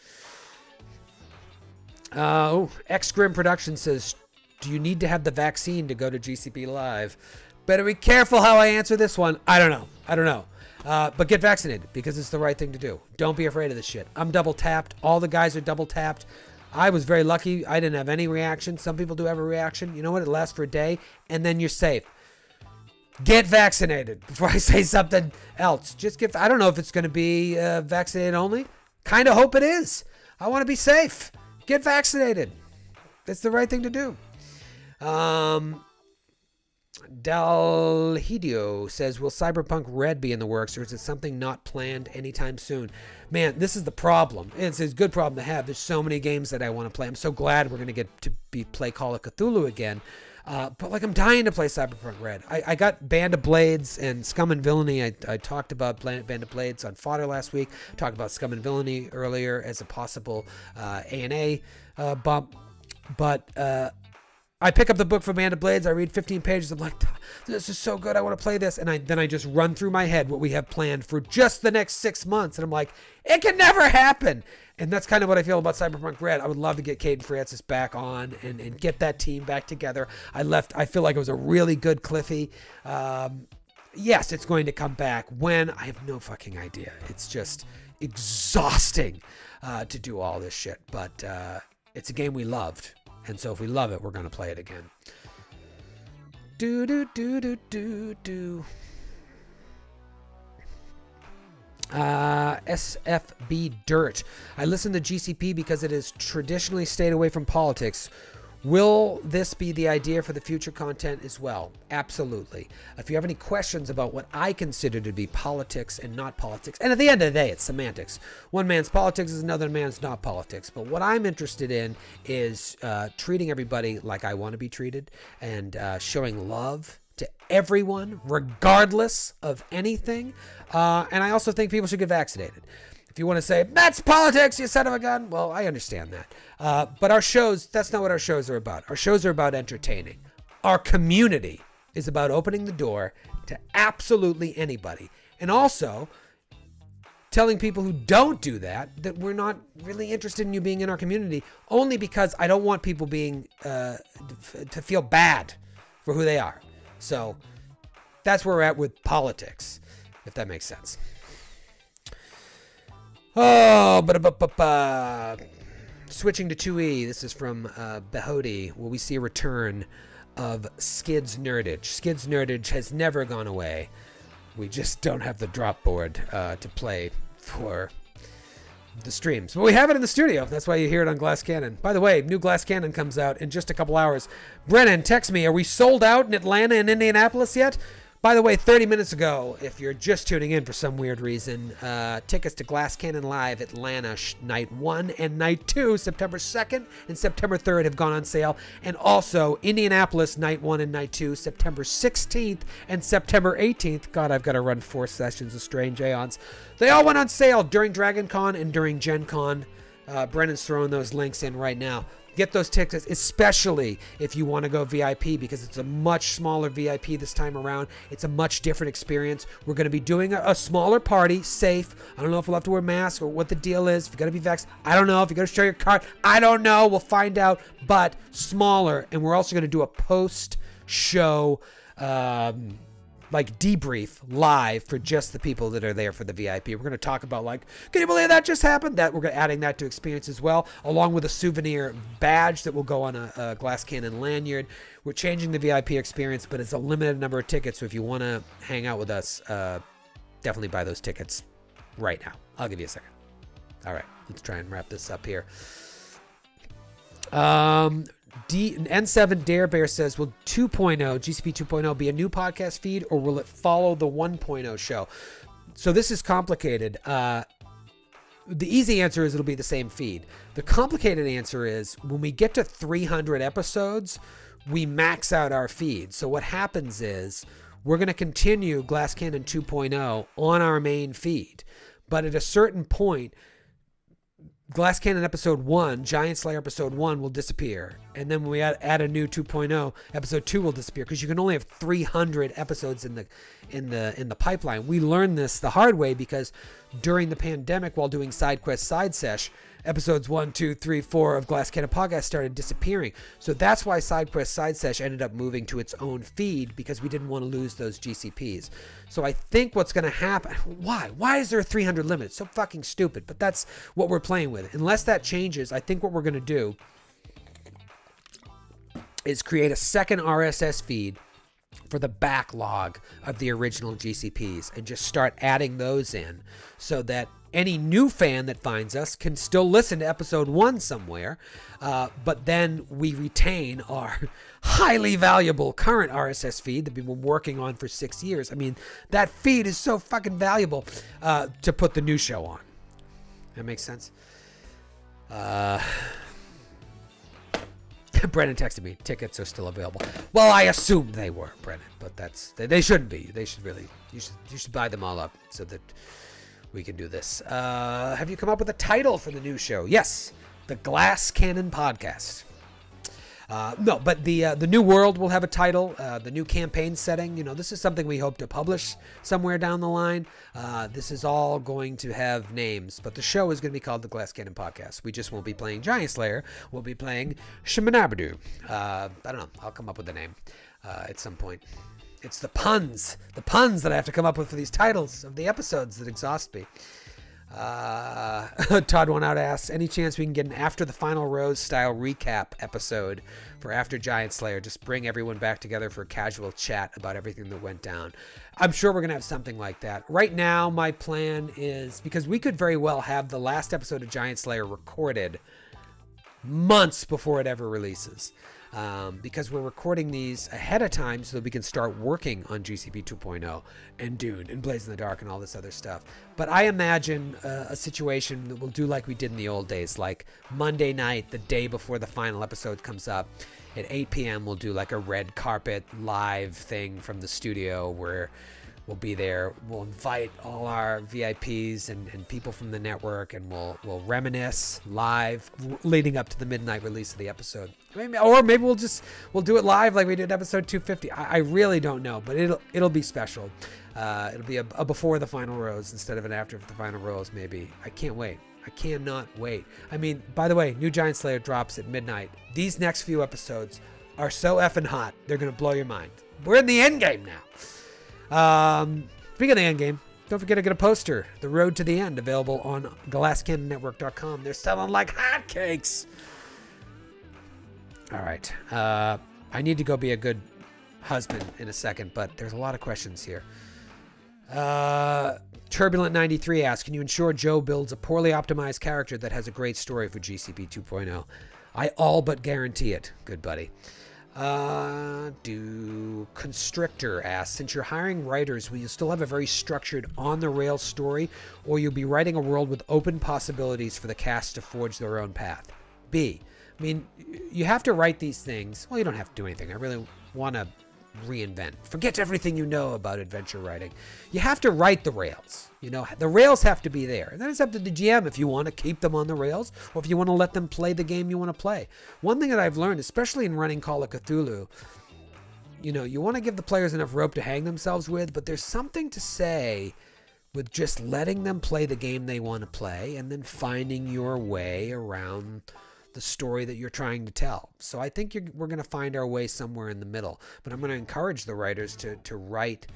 Uh, oh, X Grim Production says, "Do you need to have the vaccine to go to GCP Live?" Better be careful how I answer this one. I don't know. I don't know. Uh, but get vaccinated because it's the right thing to do. Don't be afraid of this shit. I'm double tapped. All the guys are double tapped. I was very lucky. I didn't have any reaction. Some people do have a reaction. You know what? It lasts for a day, and then you're safe. Get vaccinated before I say something else. Just get. I don't know if it's going to be uh, vaccinated only. Kind of hope it is. I want to be safe. Get vaccinated. It's the right thing to do. Um, Dalhidio says, Will Cyberpunk Red be in the works, or is it something not planned anytime soon? Man, this is the problem. It's a good problem to have. There's so many games that I want to play. I'm so glad we're going to get to be play Call of Cthulhu again. Uh, but like, I'm dying to play Cyberpunk Red. I, I got Band of Blades and Scum and Villainy. I, I talked about Band of Blades on Fodder last week. Talked about Scum and Villainy earlier as a possible uh, A&A uh, bump. But uh, I pick up the book from of Blades. I read 15 pages. I'm like, this is so good. I want to play this. And I then I just run through my head what we have planned for just the next six months. And I'm like, it can never happen. And that's kind of what I feel about Cyberpunk Red. I would love to get Cade and Francis back on and, and get that team back together. I left, I feel like it was a really good Cliffy. Um, yes, it's going to come back. When? I have no fucking idea. It's just exhausting uh, to do all this shit. But uh, it's a game we loved and so if we love it, we're going to play it again. Do, do, do, do, do, do. Uh, SFB Dirt. I listen to GCP because it has traditionally stayed away from politics, Will this be the idea for the future content as well? Absolutely. If you have any questions about what I consider to be politics and not politics, and at the end of the day, it's semantics. One man's politics is another man's not politics. But what I'm interested in is uh, treating everybody like I want to be treated and uh, showing love to everyone, regardless of anything. Uh, and I also think people should get vaccinated. If you want to say, that's politics, you son of a gun, well, I understand that. Uh, but our shows, that's not what our shows are about. Our shows are about entertaining. Our community is about opening the door to absolutely anybody. And also, telling people who don't do that that we're not really interested in you being in our community only because I don't want people being uh, to feel bad for who they are. So that's where we're at with politics, if that makes sense. Oh, but switching to 2E. This is from uh, Behodi. Will we see a return of Skid's Nerdage? Skid's Nerdage has never gone away. We just don't have the drop board uh, to play for the streams. But we have it in the studio. That's why you hear it on Glass Cannon. By the way, new Glass Cannon comes out in just a couple hours. Brennan, text me. Are we sold out in Atlanta and Indianapolis yet? By the way, 30 minutes ago, if you're just tuning in for some weird reason, uh, tickets to Glass Cannon Live Atlanta Night 1 and Night 2, September 2nd and September 3rd, have gone on sale. And also, Indianapolis Night 1 and Night 2, September 16th and September 18th. God, I've got to run four sessions of Strange Aeons. They all went on sale during Dragon Con and during Gen Con. Uh, Brennan's throwing those links in right now get those tickets, especially if you want to go VIP because it's a much smaller VIP this time around. It's a much different experience. We're going to be doing a, a smaller party, safe. I don't know if we'll have to wear masks or what the deal is. If you got to be vaxxed, I don't know. If you got to show your card, I don't know. We'll find out. But smaller, and we're also going to do a post show. Um, like debrief live for just the people that are there for the VIP. We're going to talk about like, can you believe that just happened? That we're adding that to experience as well, along with a souvenir badge that will go on a, a glass cannon lanyard. We're changing the VIP experience, but it's a limited number of tickets. So if you want to hang out with us, uh, definitely buy those tickets right now. I'll give you a second. All right, let's try and wrap this up here. Um, D- N7 Dare Bear says, Will 2.0, GCP 2.0, be a new podcast feed or will it follow the 1.0 show? So this is complicated. Uh, the easy answer is it'll be the same feed. The complicated answer is when we get to 300 episodes, we max out our feed. So what happens is we're going to continue Glass Cannon 2.0 on our main feed. But at a certain point, Glass Cannon episode 1, Giant Slayer episode 1 will disappear. And then when we add, add a new 2.0, episode 2 will disappear because you can only have 300 episodes in the in the in the pipeline. We learned this the hard way because during the pandemic while doing side quest side sesh, episodes one, two, three, four of Glass Cannon podcast started disappearing. So that's why SideQuest Side Sesh ended up moving to its own feed because we didn't want to lose those GCPs. So I think what's going to happen. Why? Why is there a 300 limit? It's so fucking stupid. But that's what we're playing with. Unless that changes, I think what we're going to do is create a second RSS feed for the backlog of the original GCPs and just start adding those in so that any new fan that finds us can still listen to episode one somewhere, uh, but then we retain our highly valuable current RSS feed that we've been working on for six years. I mean, that feed is so fucking valuable uh, to put the new show on. That makes sense. Uh, Brennan texted me, tickets are still available. Well, I assumed they were, Brennan, but that's they, they shouldn't be. They should really you should you should buy them all up so that we can do this. Uh, have you come up with a title for the new show? Yes, the Glass Cannon Podcast. Uh, no, but the uh, the new world will have a title. Uh, the new campaign setting. You know, this is something we hope to publish somewhere down the line. Uh, this is all going to have names, but the show is going to be called the Glass Cannon Podcast. We just won't be playing Giant Slayer. We'll be playing Shamanabadu. Uh, I don't know. I'll come up with a name uh, at some point. It's the puns, the puns that I have to come up with for these titles of the episodes that exhaust me. Uh, Todd One Out asks, any chance we can get an after the final rose style recap episode for After Giant Slayer? Just bring everyone back together for a casual chat about everything that went down. I'm sure we're gonna have something like that. Right now, my plan is because we could very well have the last episode of Giant Slayer recorded months before it ever releases um, because we're recording these ahead of time so that we can start working on GCP 2.0 and Dune and Blades in the Dark and all this other stuff. But I imagine uh, a situation that we'll do like we did in the old days, like Monday night, the day before the final episode comes up. At 8 p.m., we'll do like a red carpet live thing from the studio where we'll be there. We'll invite all our VIPs and, and people from the network, and we'll we'll reminisce live leading up to the midnight release of the episode. Maybe, or maybe we'll just we'll do it live like we did episode 250. I, I really don't know, but it'll it'll be special. Uh, it'll be a, a before the final rose instead of an after the final rose. Maybe I can't wait. I cannot wait. I mean, by the way, new Giant Slayer drops at midnight. These next few episodes are so effing hot, they're gonna blow your mind. We're in the end game now. Um, speaking of the end game, don't forget to get a poster, The Road to the End, available on GlassCannonNetwork.com. They're selling like hotcakes. All right. Uh, I need to go be a good husband in a second, but there's a lot of questions here. Uh, Turbulent 93 asks, can you ensure Joe builds a poorly optimized character that has a great story for GCP 2.0? I all but guarantee it, good buddy. Uh, do Constrictor asks, since you're hiring writers, will you still have a very structured on the rail story, or you'll be writing a world with open possibilities for the cast to forge their own path? B, I mean, you have to write these things. Well, you don't have to do anything. I really want to reinvent. Forget everything you know about adventure writing. You have to write the rails. You know, the rails have to be there. And then it's up to the GM if you want to keep them on the rails or if you want to let them play the game you want to play. One thing that I've learned, especially in running Call of Cthulhu, you know, you want to give the players enough rope to hang themselves with, but there's something to say with just letting them play the game they want to play and then finding your way around the story that you're trying to tell. So I think we're going to find our way somewhere in the middle. But I'm going to encourage the writers to to write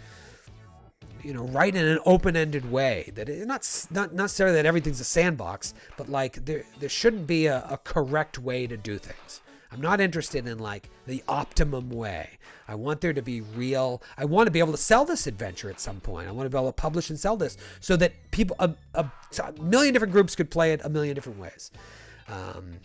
you know write in an open-ended way that it, not not necessarily that everything's a sandbox but like there there shouldn't be a, a correct way to do things i'm not interested in like the optimum way i want there to be real i want to be able to sell this adventure at some point i want to be able to publish and sell this so that people a, a, a million different groups could play it a million different ways um,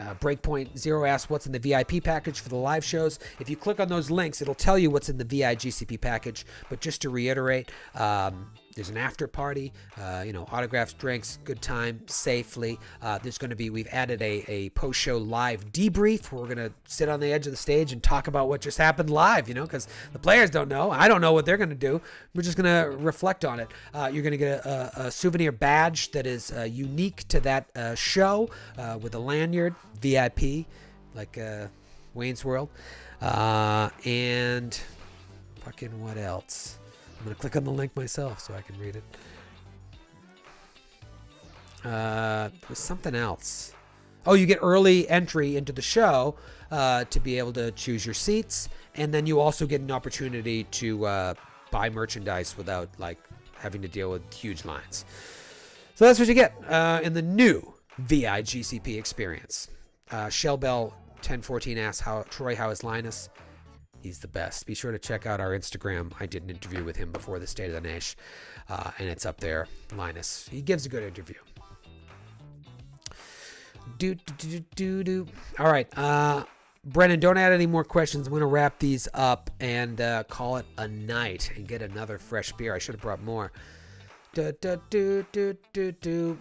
uh, Breakpoint Zero asks what's in the VIP package for the live shows. If you click on those links, it'll tell you what's in the VIGCP package. But just to reiterate, um, there's an after party, uh, you know, autographs, drinks, good time, safely. Uh, there's going to be, we've added a, a post show live debrief where we're going to sit on the edge of the stage and talk about what just happened live, you know, because the players don't know. I don't know what they're going to do. We're just going to reflect on it. Uh, you're going to get a, a, souvenir badge that is uh, unique to that uh, show uh, with a lanyard, VIP, like Wayne's World. and fucking what else? I'm going to click on the link myself so I can read it. Uh, there's something else. Oh, you get early entry into the show uh, to be able to choose your seats, and then you also get an opportunity to uh, buy merchandise without like having to deal with huge lines. So that's what you get uh, in the new VIGCP experience. Uh, Shellbell 1014 asks how Troy, how is Linus? He's the best. Be sure to check out our Instagram. I did an interview with him before the State of the Nation, uh, and it's up there. Linus. He gives a good interview. Do, do, do, do, do. All right. Uh, Brennan, don't add any more questions. I'm going to wrap these up and uh, call it a night and get another fresh beer. I should have brought more. Do, do, do, do, do, do.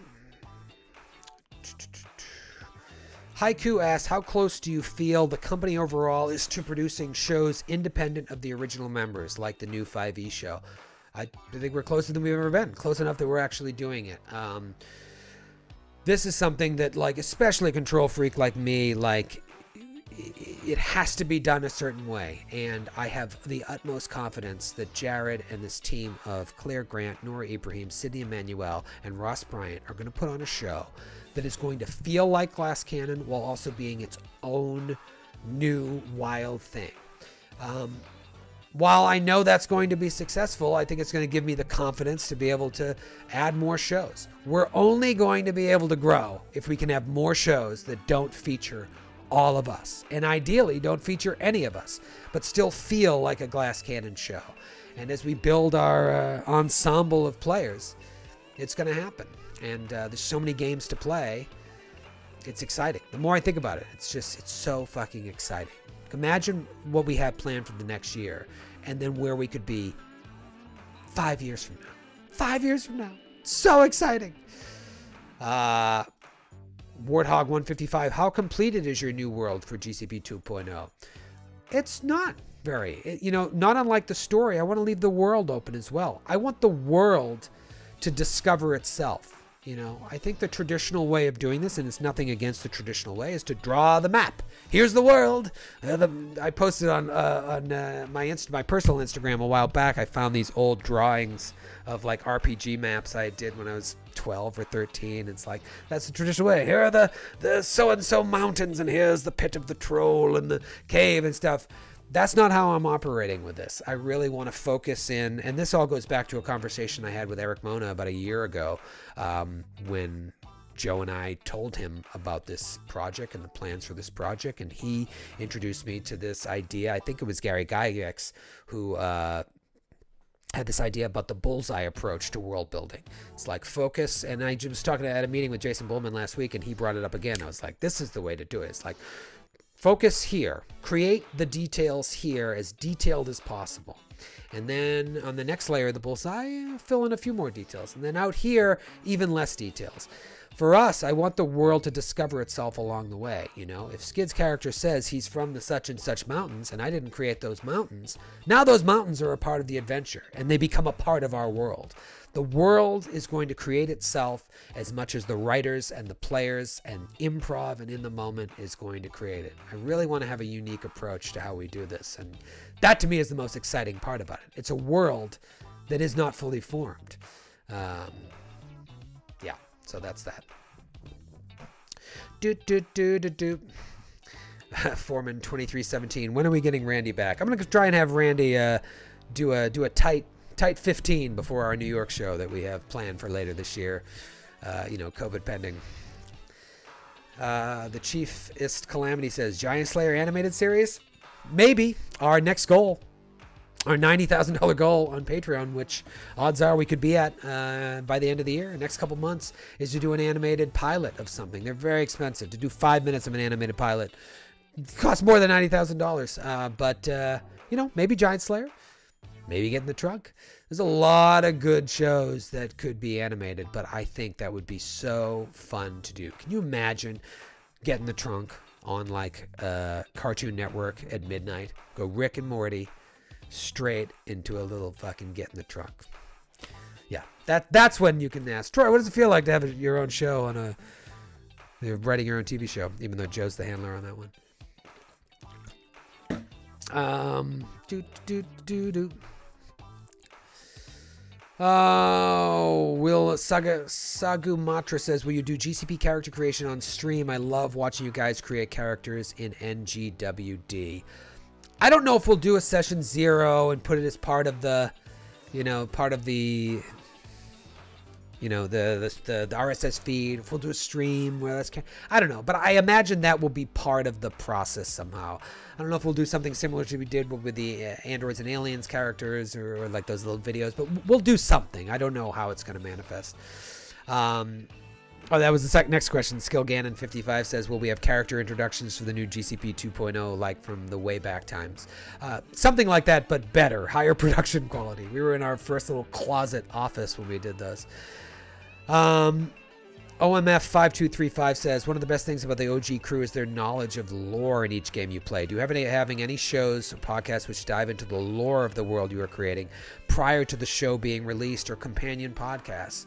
Haiku asks, How close do you feel the company overall is to producing shows independent of the original members, like the new 5e show? I think we're closer than we've ever been, close enough that we're actually doing it. Um, this is something that, like, especially a control freak like me, like, it has to be done a certain way. And I have the utmost confidence that Jared and this team of Claire Grant, Nora Ibrahim, Sydney Emanuel, and Ross Bryant are going to put on a show that is going to feel like Glass Cannon while also being its own new wild thing. Um, while I know that's going to be successful, I think it's going to give me the confidence to be able to add more shows. We're only going to be able to grow if we can have more shows that don't feature all of us, and ideally don't feature any of us, but still feel like a Glass Cannon show. And as we build our uh, ensemble of players, it's going to happen and uh, there's so many games to play. It's exciting. The more I think about it, it's just it's so fucking exciting. Imagine what we have planned for the next year, and then where we could be five years from now. Five years from now. So exciting. Uh, Warthog 155. How completed is your new world for GCP 2.0? It's not very. you know, not unlike the story, I want to leave the world open as well. I want the world to discover itself. You know, I think the traditional way of doing this, and it's nothing against the traditional way, is to draw the map. Here's the world. Uh, the, I posted on uh, on uh, my inst- my personal Instagram a while back. I found these old drawings of like RPG maps I did when I was 12 or 13. It's like that's the traditional way. Here are the the so and so mountains, and here's the pit of the troll and the cave and stuff that's not how I'm operating with this. I really want to focus in, and this all goes back to a conversation I had with Erik Mona about a year ago um, when Joe and I told him about this project and the plans for this project, and he introduced me to this idea. I think it was Gary Gygax who uh, had this idea about the bullseye approach to world building. It's like focus, and I was talking at a meeting with Jason Bulmahn last week, and he brought it up again. I was like, "This is the way to do it." It's like focus here, create the details here as detailed as possible. And then on the next layer of the bullseye, fill in a few more details. And then out here, even less details. For us, I want the world to discover itself along the way. You know, if Skid's character says he's from the such and such mountains and I didn't create those mountains, now those mountains are a part of the adventure and they become a part of our world. The world is going to create itself as much as the writers and the players and improv and in the moment is going to create it. I really want to have a unique approach to how we do this. And that to me is the most exciting part about it. It's a world that is not fully formed. Um, yeah, so that's that. Do, do, do, do, do. Foreman 2317. When are we getting Randy back? I'm gonna try and have Randy uh, do a do a tight tight 15 before our New York show that we have planned for later this year. Uh, you know, COVID pending. Uh, the Chiefist Calamity says Giant Slayer animated series. Maybe our next goal, our ninety thousand dollar goal on Patreon, which odds are we could be at uh, by the end of the year, next couple months, is to do an animated pilot of something. They're very expensive to do five minutes of an animated pilot. Costs more than ninety thousand uh, dollars, but uh, you know, maybe Giant Slayer maybe get in the trunk. There's a lot of good shows that could be animated, but I think that would be so fun to do. Can you imagine getting the trunk on like a Cartoon Network at midnight? Go Rick and Morty straight into a little fucking get in the trunk. Yeah, that that's when you can ask Troy. What does it feel like to have your own show on a? You're writing your own TV show, even though Joe's the handler on that one. Um, do do do do. Oh, Will Saga Sagumatra says, "Will you do GCP character creation on stream? I love watching you guys create characters in NGWD. I don't know if we'll do a session zero and put it as part of the, you know, part of the you know the, the the, RSS feed. If we'll do a stream where that's I don't know, but I imagine that will be part of the process somehow. I don't know if we'll do something similar to we did with the uh, androids and aliens characters or, or, like those little videos, but we'll do something. I don't know how it's going to manifest. Um, oh, that was the next question. Skill Gannon 55 says, "Will we have character introductions for the new GCP 2.0 like from the way back times? Uh, something like that, but better, higher production quality. We were in our first little closet office when we did those." Um, OMF5235 says one of the best things about the OG crew is their knowledge of lore in each game you play. Do you have any having any shows or podcasts which dive into the lore of the world you are creating prior to the show being released or companion podcasts?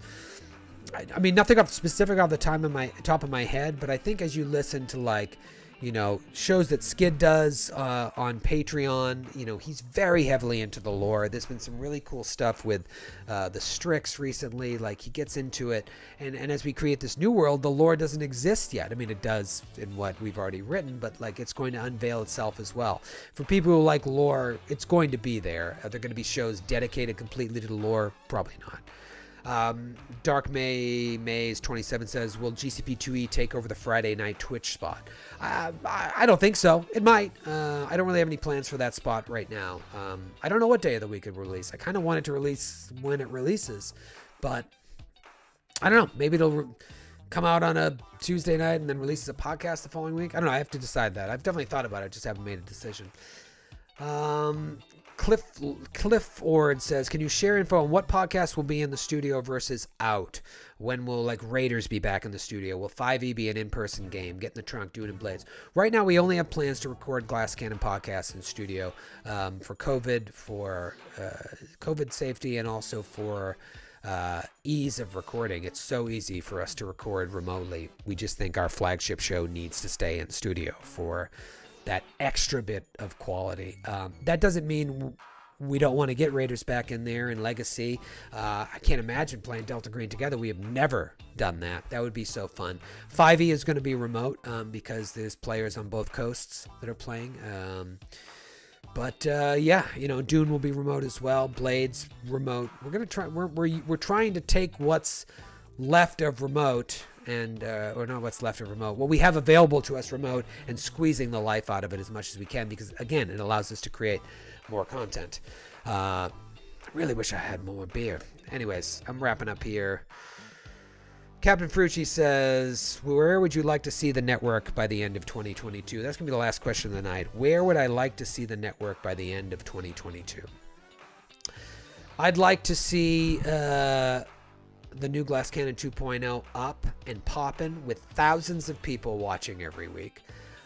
I, I mean, nothing specific off the time of my top of my head, but I think as you listen to like you know, shows that Skid does uh, on Patreon. You know, he's very heavily into the lore. There's been some really cool stuff with uh, the Strix recently. Like he gets into it, and and as we create this new world, the lore doesn't exist yet. I mean, it does in what we've already written, but like it's going to unveil itself as well. For people who like lore, it's going to be there. Are there going to be shows dedicated completely to the lore? Probably not. Um, Dark May Mays 27 says, "Will GCP 2e take over the Friday night Twitch spot?" Uh, I, I, don't think so. It might. Uh, I don't really have any plans for that spot right now. Um, I don't know what day of the week it will release. I kind of want it to release when it releases, but I don't know. Maybe it'll come out on a Tuesday night and then release as a podcast the following week. I don't know. I have to decide that. I've definitely thought about it. Just haven't made a decision. Um, Cliff Cliff Ord says, "Can you share info on what podcast will be in the studio versus out? When will like Raiders be back in the studio? Will 5e be an in-person game? Get in the trunk, do it in blades. Right now, we only have plans to record Glass Cannon podcasts in studio um, for COVID, for uh, COVID safety, and also for." Uh, ease of recording. It's so easy for us to record remotely. We just think our flagship show needs to stay in studio for that extra bit of quality. Um, that doesn't mean we don't want to get Raiders back in there in Legacy. Uh, I can't imagine playing Delta Green together. We have never done that. That would be so fun. 5e is going to be remote um, because there's players on both coasts that are playing. Um, but uh, yeah, you know, Dune will be remote as well. Blades remote. We're gonna try. We're we're, we're trying to take what's left of remote and uh, or not what's left of remote what we have available to us remote and squeezing the life out of it as much as we can because again it allows us to create more content uh, really wish I had more beer anyways I'm wrapping up here Captain Frucci says, Where would you like to see the network by the end of 2022? That's going to be the last question of the night. Where would I like to see the network by the end of 2022? I'd like to see uh, the new Glass Cannon 2.0 up and popping with thousands of people watching every week.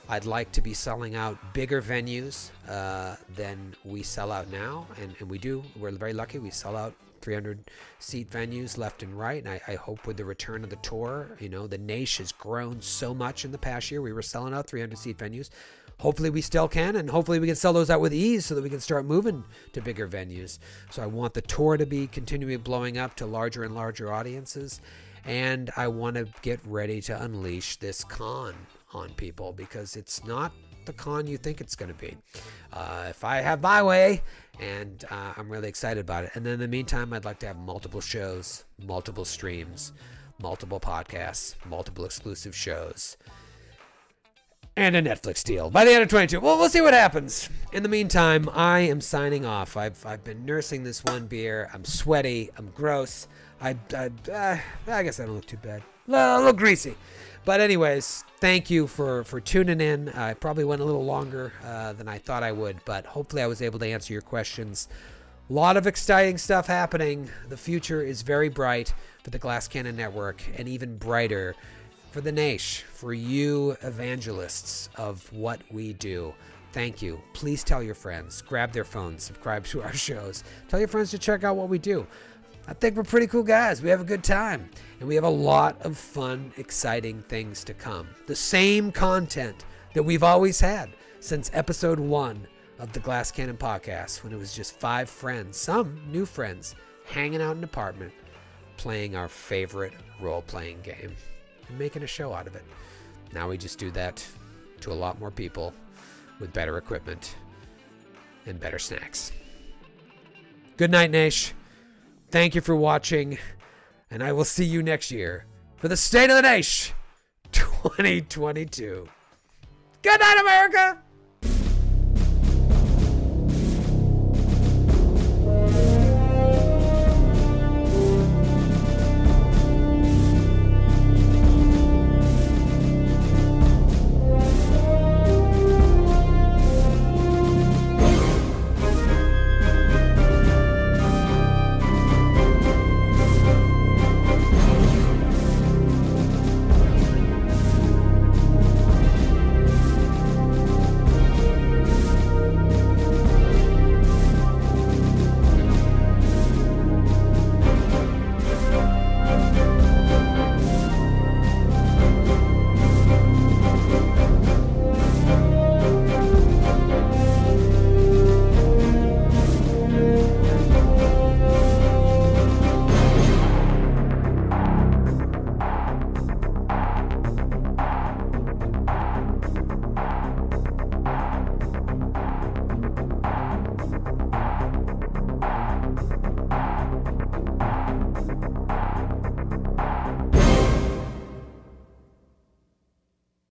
I'd like to be selling out bigger venues uh, than we sell out now, and, and we do. We're very lucky. We sell out 300 seat venues left and right. And I, I, hope with the return of the tour, you know, the Naish has grown so much in the past year. We were selling out 300 seat venues. Hopefully we still can, and hopefully we can sell those out with ease so that we can start moving to bigger venues. So I want the tour to be continually blowing up to larger and larger audiences. And I want to get ready to unleash this con on people because it's not the con you think it's going to be. Uh, if I have my way, and uh, I'm really excited about it. And then in the meantime, I'd like to have multiple shows, multiple streams, multiple podcasts, multiple exclusive shows, and a Netflix deal by the end of 22. Well, we'll see what happens. In the meantime, I am signing off. I've, I've been nursing this one beer. I'm sweaty. I'm gross. I, I, uh, I guess I don't look too bad. A little greasy. But anyways, thank you for for tuning in. I probably went a little longer uh, than I thought I would, but hopefully I was able to answer your questions. A lot of exciting stuff happening. The future is very bright for the Glass Cannon Network, and even brighter for the Naish, for you evangelists of what we do. Thank you. Please tell your friends. Grab their phones. Subscribe to our shows. Tell your friends to check out what we do. I think we're pretty cool guys. We have a good time. And we have a lot of fun, exciting things to come. The same content that we've always had since episode one of the Glass Cannon podcast, when it was just five friends, some new friends, hanging out in an apartment, playing our favorite role playing game and making a show out of it. Now we just do that to a lot more people with better equipment and better snacks. Good night, Naish. Thank you for watching, and I will see you next year for the State of the Naish 2022. Good night, America!